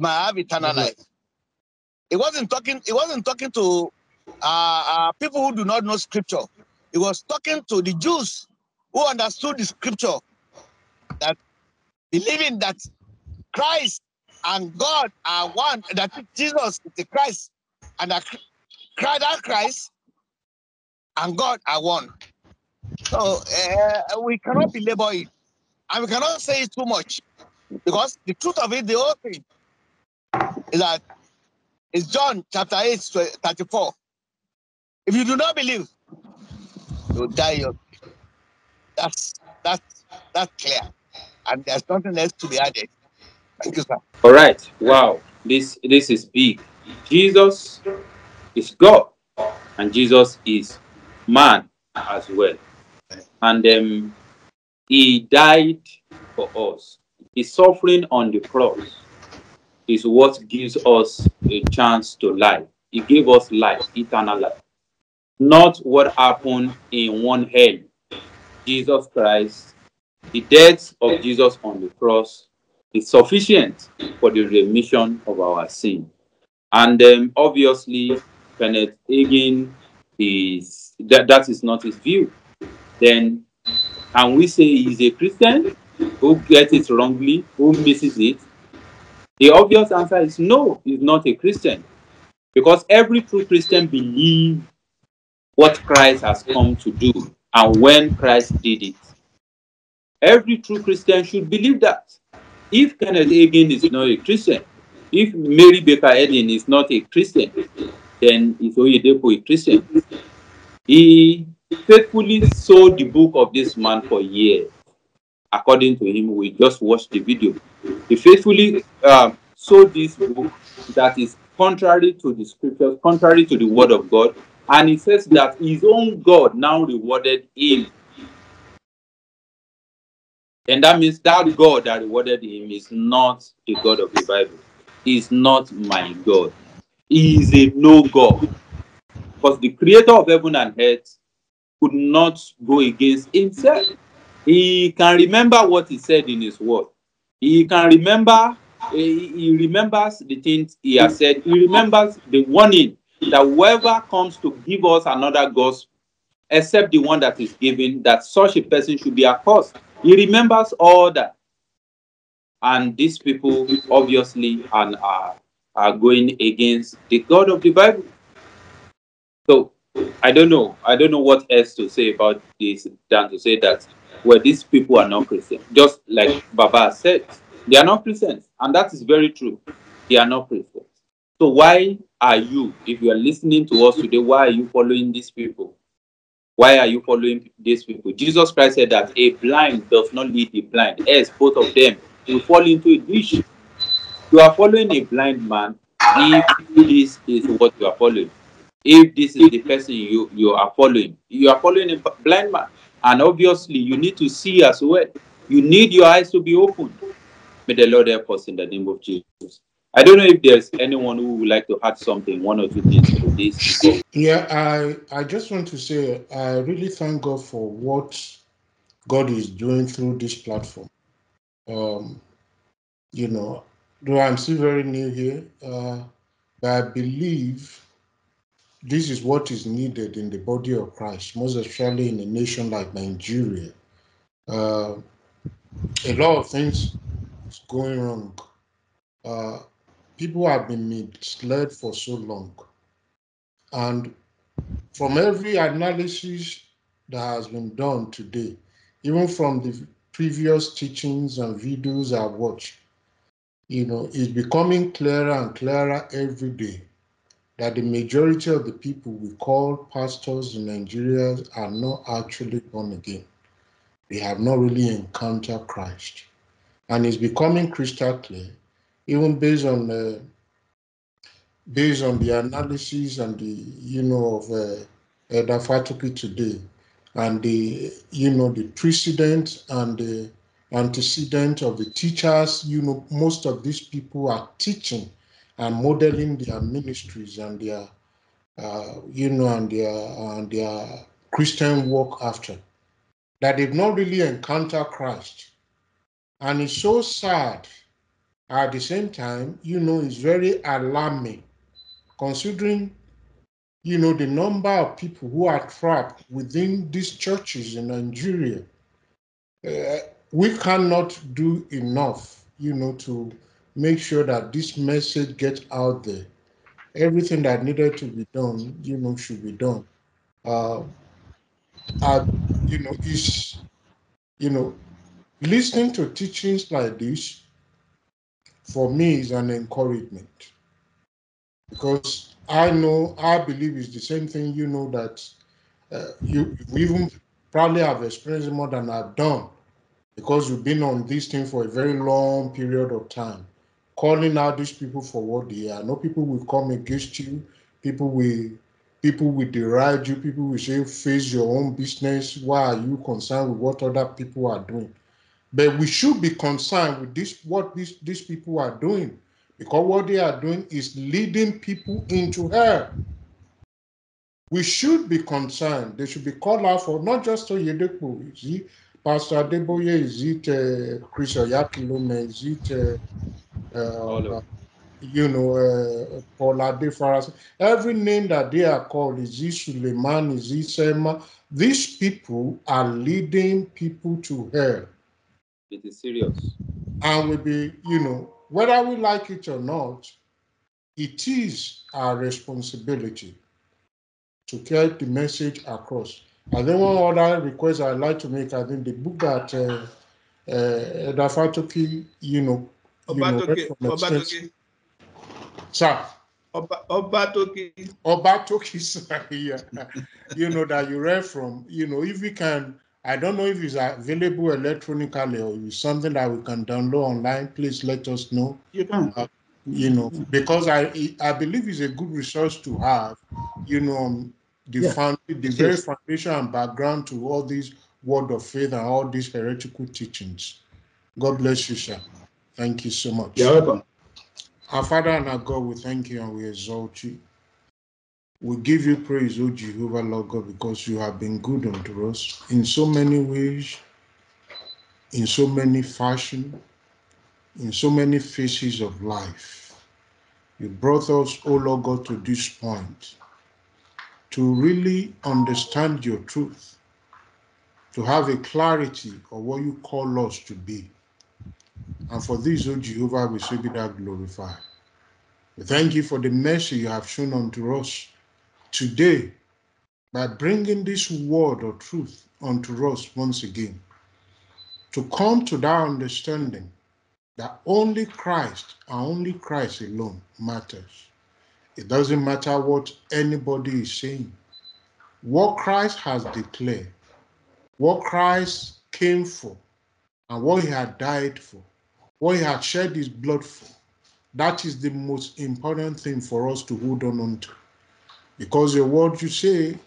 might have eternal life. It wasn't talking, it wasn't talking to uh, uh, people who do not know scripture. It was talking to the Jews who understood the scripture that believing that Christ and God are one, that Jesus is the Christ, and that Christ, that Christ and God are one. So uh, we cannot belabor it, and we cannot say it too much, because the truth of it, the whole thing, is that it's John chapter 8, 34. If you do not believe, you'll die. young. That's that's that's clear, and there's nothing else to be added. Thank you, sir. All right. Wow. This this is big. Jesus is God, and Jesus is man as well. And um, he died for us. His suffering on the cross is what gives us a chance to life. He gave us life, eternal life. Not what happened in one hell. Jesus Christ, the death of Jesus on the cross is sufficient for the remission of our sin. And um, obviously, Kenneth Hagin is that, that is not his view. Then can we say he's a Christian who gets it wrongly, who misses it? The obvious answer is no, he's not a Christian. Because every true Christian believes what Christ has come to do and when Christ did it. Every true Christian should believe that. If Kenneth Hagin is not a Christian, if Mary Baker Eddy is not a Christian, then is Oyedepo a Christian? He faithfully sold the book of this man for years. According to him, we just watched the video. He faithfully uh, sold this book that is contrary to the scriptures, contrary to the word of God, and he says that his own God now rewarded him. And that means that God that rewarded him is not the God of the Bible. Is not my God. He is a no God. Because the creator of heaven and earth could not go against himself. He can remember what he said in his word. He can remember, he, remembers the things he has said. He remembers the warning that whoever comes to give us another gospel, except the one that is given, that such a person should be accursed. He remembers all that. And these people obviously are, are, are going against the God of the Bible. So I don't know. I don't know what else to say about this than to say that well, these people are not Christians. Just like Baba said, they are not Christians. And that is very true. They are not Christians. So why are you, if you are listening to us today, why are you following these people? Why are you following these people? Jesus Christ said that a blind does not lead the blind. Yes, both of them will fall into a ditch. You are following a blind man if this is what you are following. If this is the person you, you are following, you are following a blind man. And obviously, you need to see as well. You need your eyes to be opened. May the Lord help us in the name of Jesus. I don't know if there's anyone who would like to add something, one or two things to this. Yeah, I I just want to say I really thank God for what God is doing through this platform. Um, you know, though I'm still very new here, uh, but I believe this is what is needed in the body of Christ, most especially in a nation like Nigeria. Uh, a lot of things is going wrong. Uh, people have been misled for so long. And from every analysis that has been done today, even from the previous teachings and videos I've watched, you know, it's becoming clearer and clearer every day that the majority of the people we call pastors in Nigeria are not actually born again. They have not really encountered Christ. And it's becoming crystal clear, even based on the based on the analysis and the you know of uh, Elder Fatuki today, and the you know the precedent and the antecedent of the teachers, you know, most of these people are teaching and modeling their ministries and their uh, you know and their and their Christian work after that they've not really encountered Christ. And it's so sad. At the same time, you know, it's very alarming considering, you know, the number of people who are trapped within these churches in Nigeria. Uh, we cannot do enough, you know, to make sure that this message gets out there. Everything that needed to be done, you know, should be done. Uh, you know, is, you know, listening to teachings like this, for me, is an encouragement. Because I know, I believe it's the same thing, you know, that uh, you even probably have experienced more than I've done because you've been on this thing for a very long period of time calling out these people for what they are. No people will come against you. People will people will deride you. People will say, face your own business. Why are you concerned with what other people are doing? But we should be concerned with this what these, these people are doing. Because what they are doing is leading people into hell. We should be concerned. They should be called out for not just to Yedepo, is it Pastor Adeboye, is it uh, Chris Oyakhilome, is it uh, uh, you know, uh, Paul Adefarasin, every name that they are called, is it Suleman, is it Sema, these people are leading people to hell. It is serious. And will be, you know, whether we like it or not, it is our responsibility to get the message across. And then one other request I'd like to make, I think the book that uh, uh, Dafatoki, you know, you know, read Obatoke, Sir, Oba- Obatoke. Obatoki, sir, yeah, you know, that you read from, you know, if we can, I don't know if it's available electronically or it's something that we can download online, please let us know. You can. you know, because I I believe it's a good resource to have, you know, the Yeah, found, the very foundation and background to all these word of faith and all these heretical teachings. God bless you, sir. Thank you so much. You're welcome. Our Father and our God, we thank you and we exalt you. We give you praise, O Jehovah, Lord God, because you have been good unto us in so many ways, in so many fashion, in so many phases of life. You brought us, O Lord God, to this point to really understand your truth, to have a clarity of what you call us to be. And for this, O Jehovah, we say be that glorified. We thank you for the mercy you have shown unto us today by bringing this word of truth unto us once again. To come to that understanding that only Christ and only Christ alone matters. It doesn't matter what anybody is saying. What Christ has declared, what Christ came for, and what he had died for, what he had shed his blood for, that is the most important thing for us to hold on onto. Because your word you say,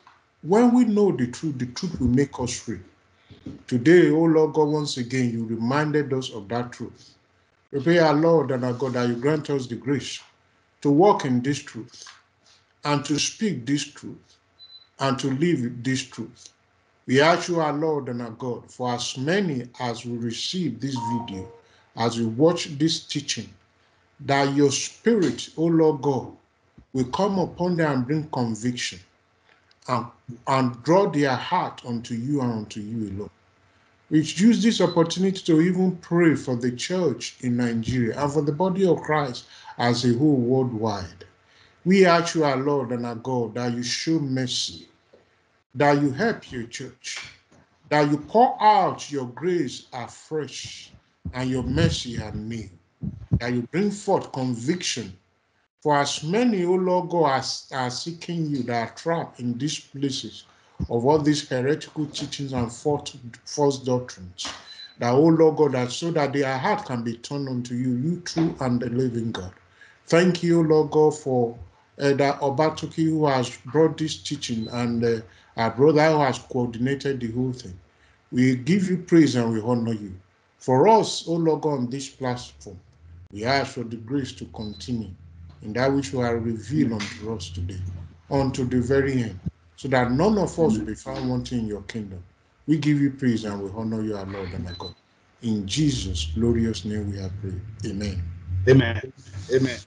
when we know the truth, the truth will make us free. Today, oh Lord God, once again, you reminded us of that truth. We pray our Lord and our God that you grant us the grace to walk in this truth and to speak this truth and to live this truth. We ask you, our Lord and our God, for as many as will receive this video, as we watch this teaching, that your spirit, O Lord God, will come upon them and bring conviction and, and draw their heart unto you and unto you alone. We use this opportunity to even pray for the church in Nigeria and for the body of Christ as a whole worldwide. We ask you, our Lord and our God, that you show mercy, that you help your church, that you pour out your grace afresh and your mercy anew, that you bring forth conviction for as many, O Lord God, as are seeking you that are trapped in these places of all these heretical teachings and false, false doctrines, that, O Lord God, that so that their heart can be turned unto you, you true and the living God. Thank you, Lord God, for uh, that Obatoki who has brought this teaching and uh, our brother who has coordinated the whole thing. We give you praise and we honor you. For us, O Lord God, on this platform, we ask for the grace to continue in that which you are revealed unto us today, unto the very end, so that none of us will be found wanting in your kingdom. We give you praise and we honor you, our Lord and our God. In Jesus' glorious name we have prayed. Amen. Amen. Amen.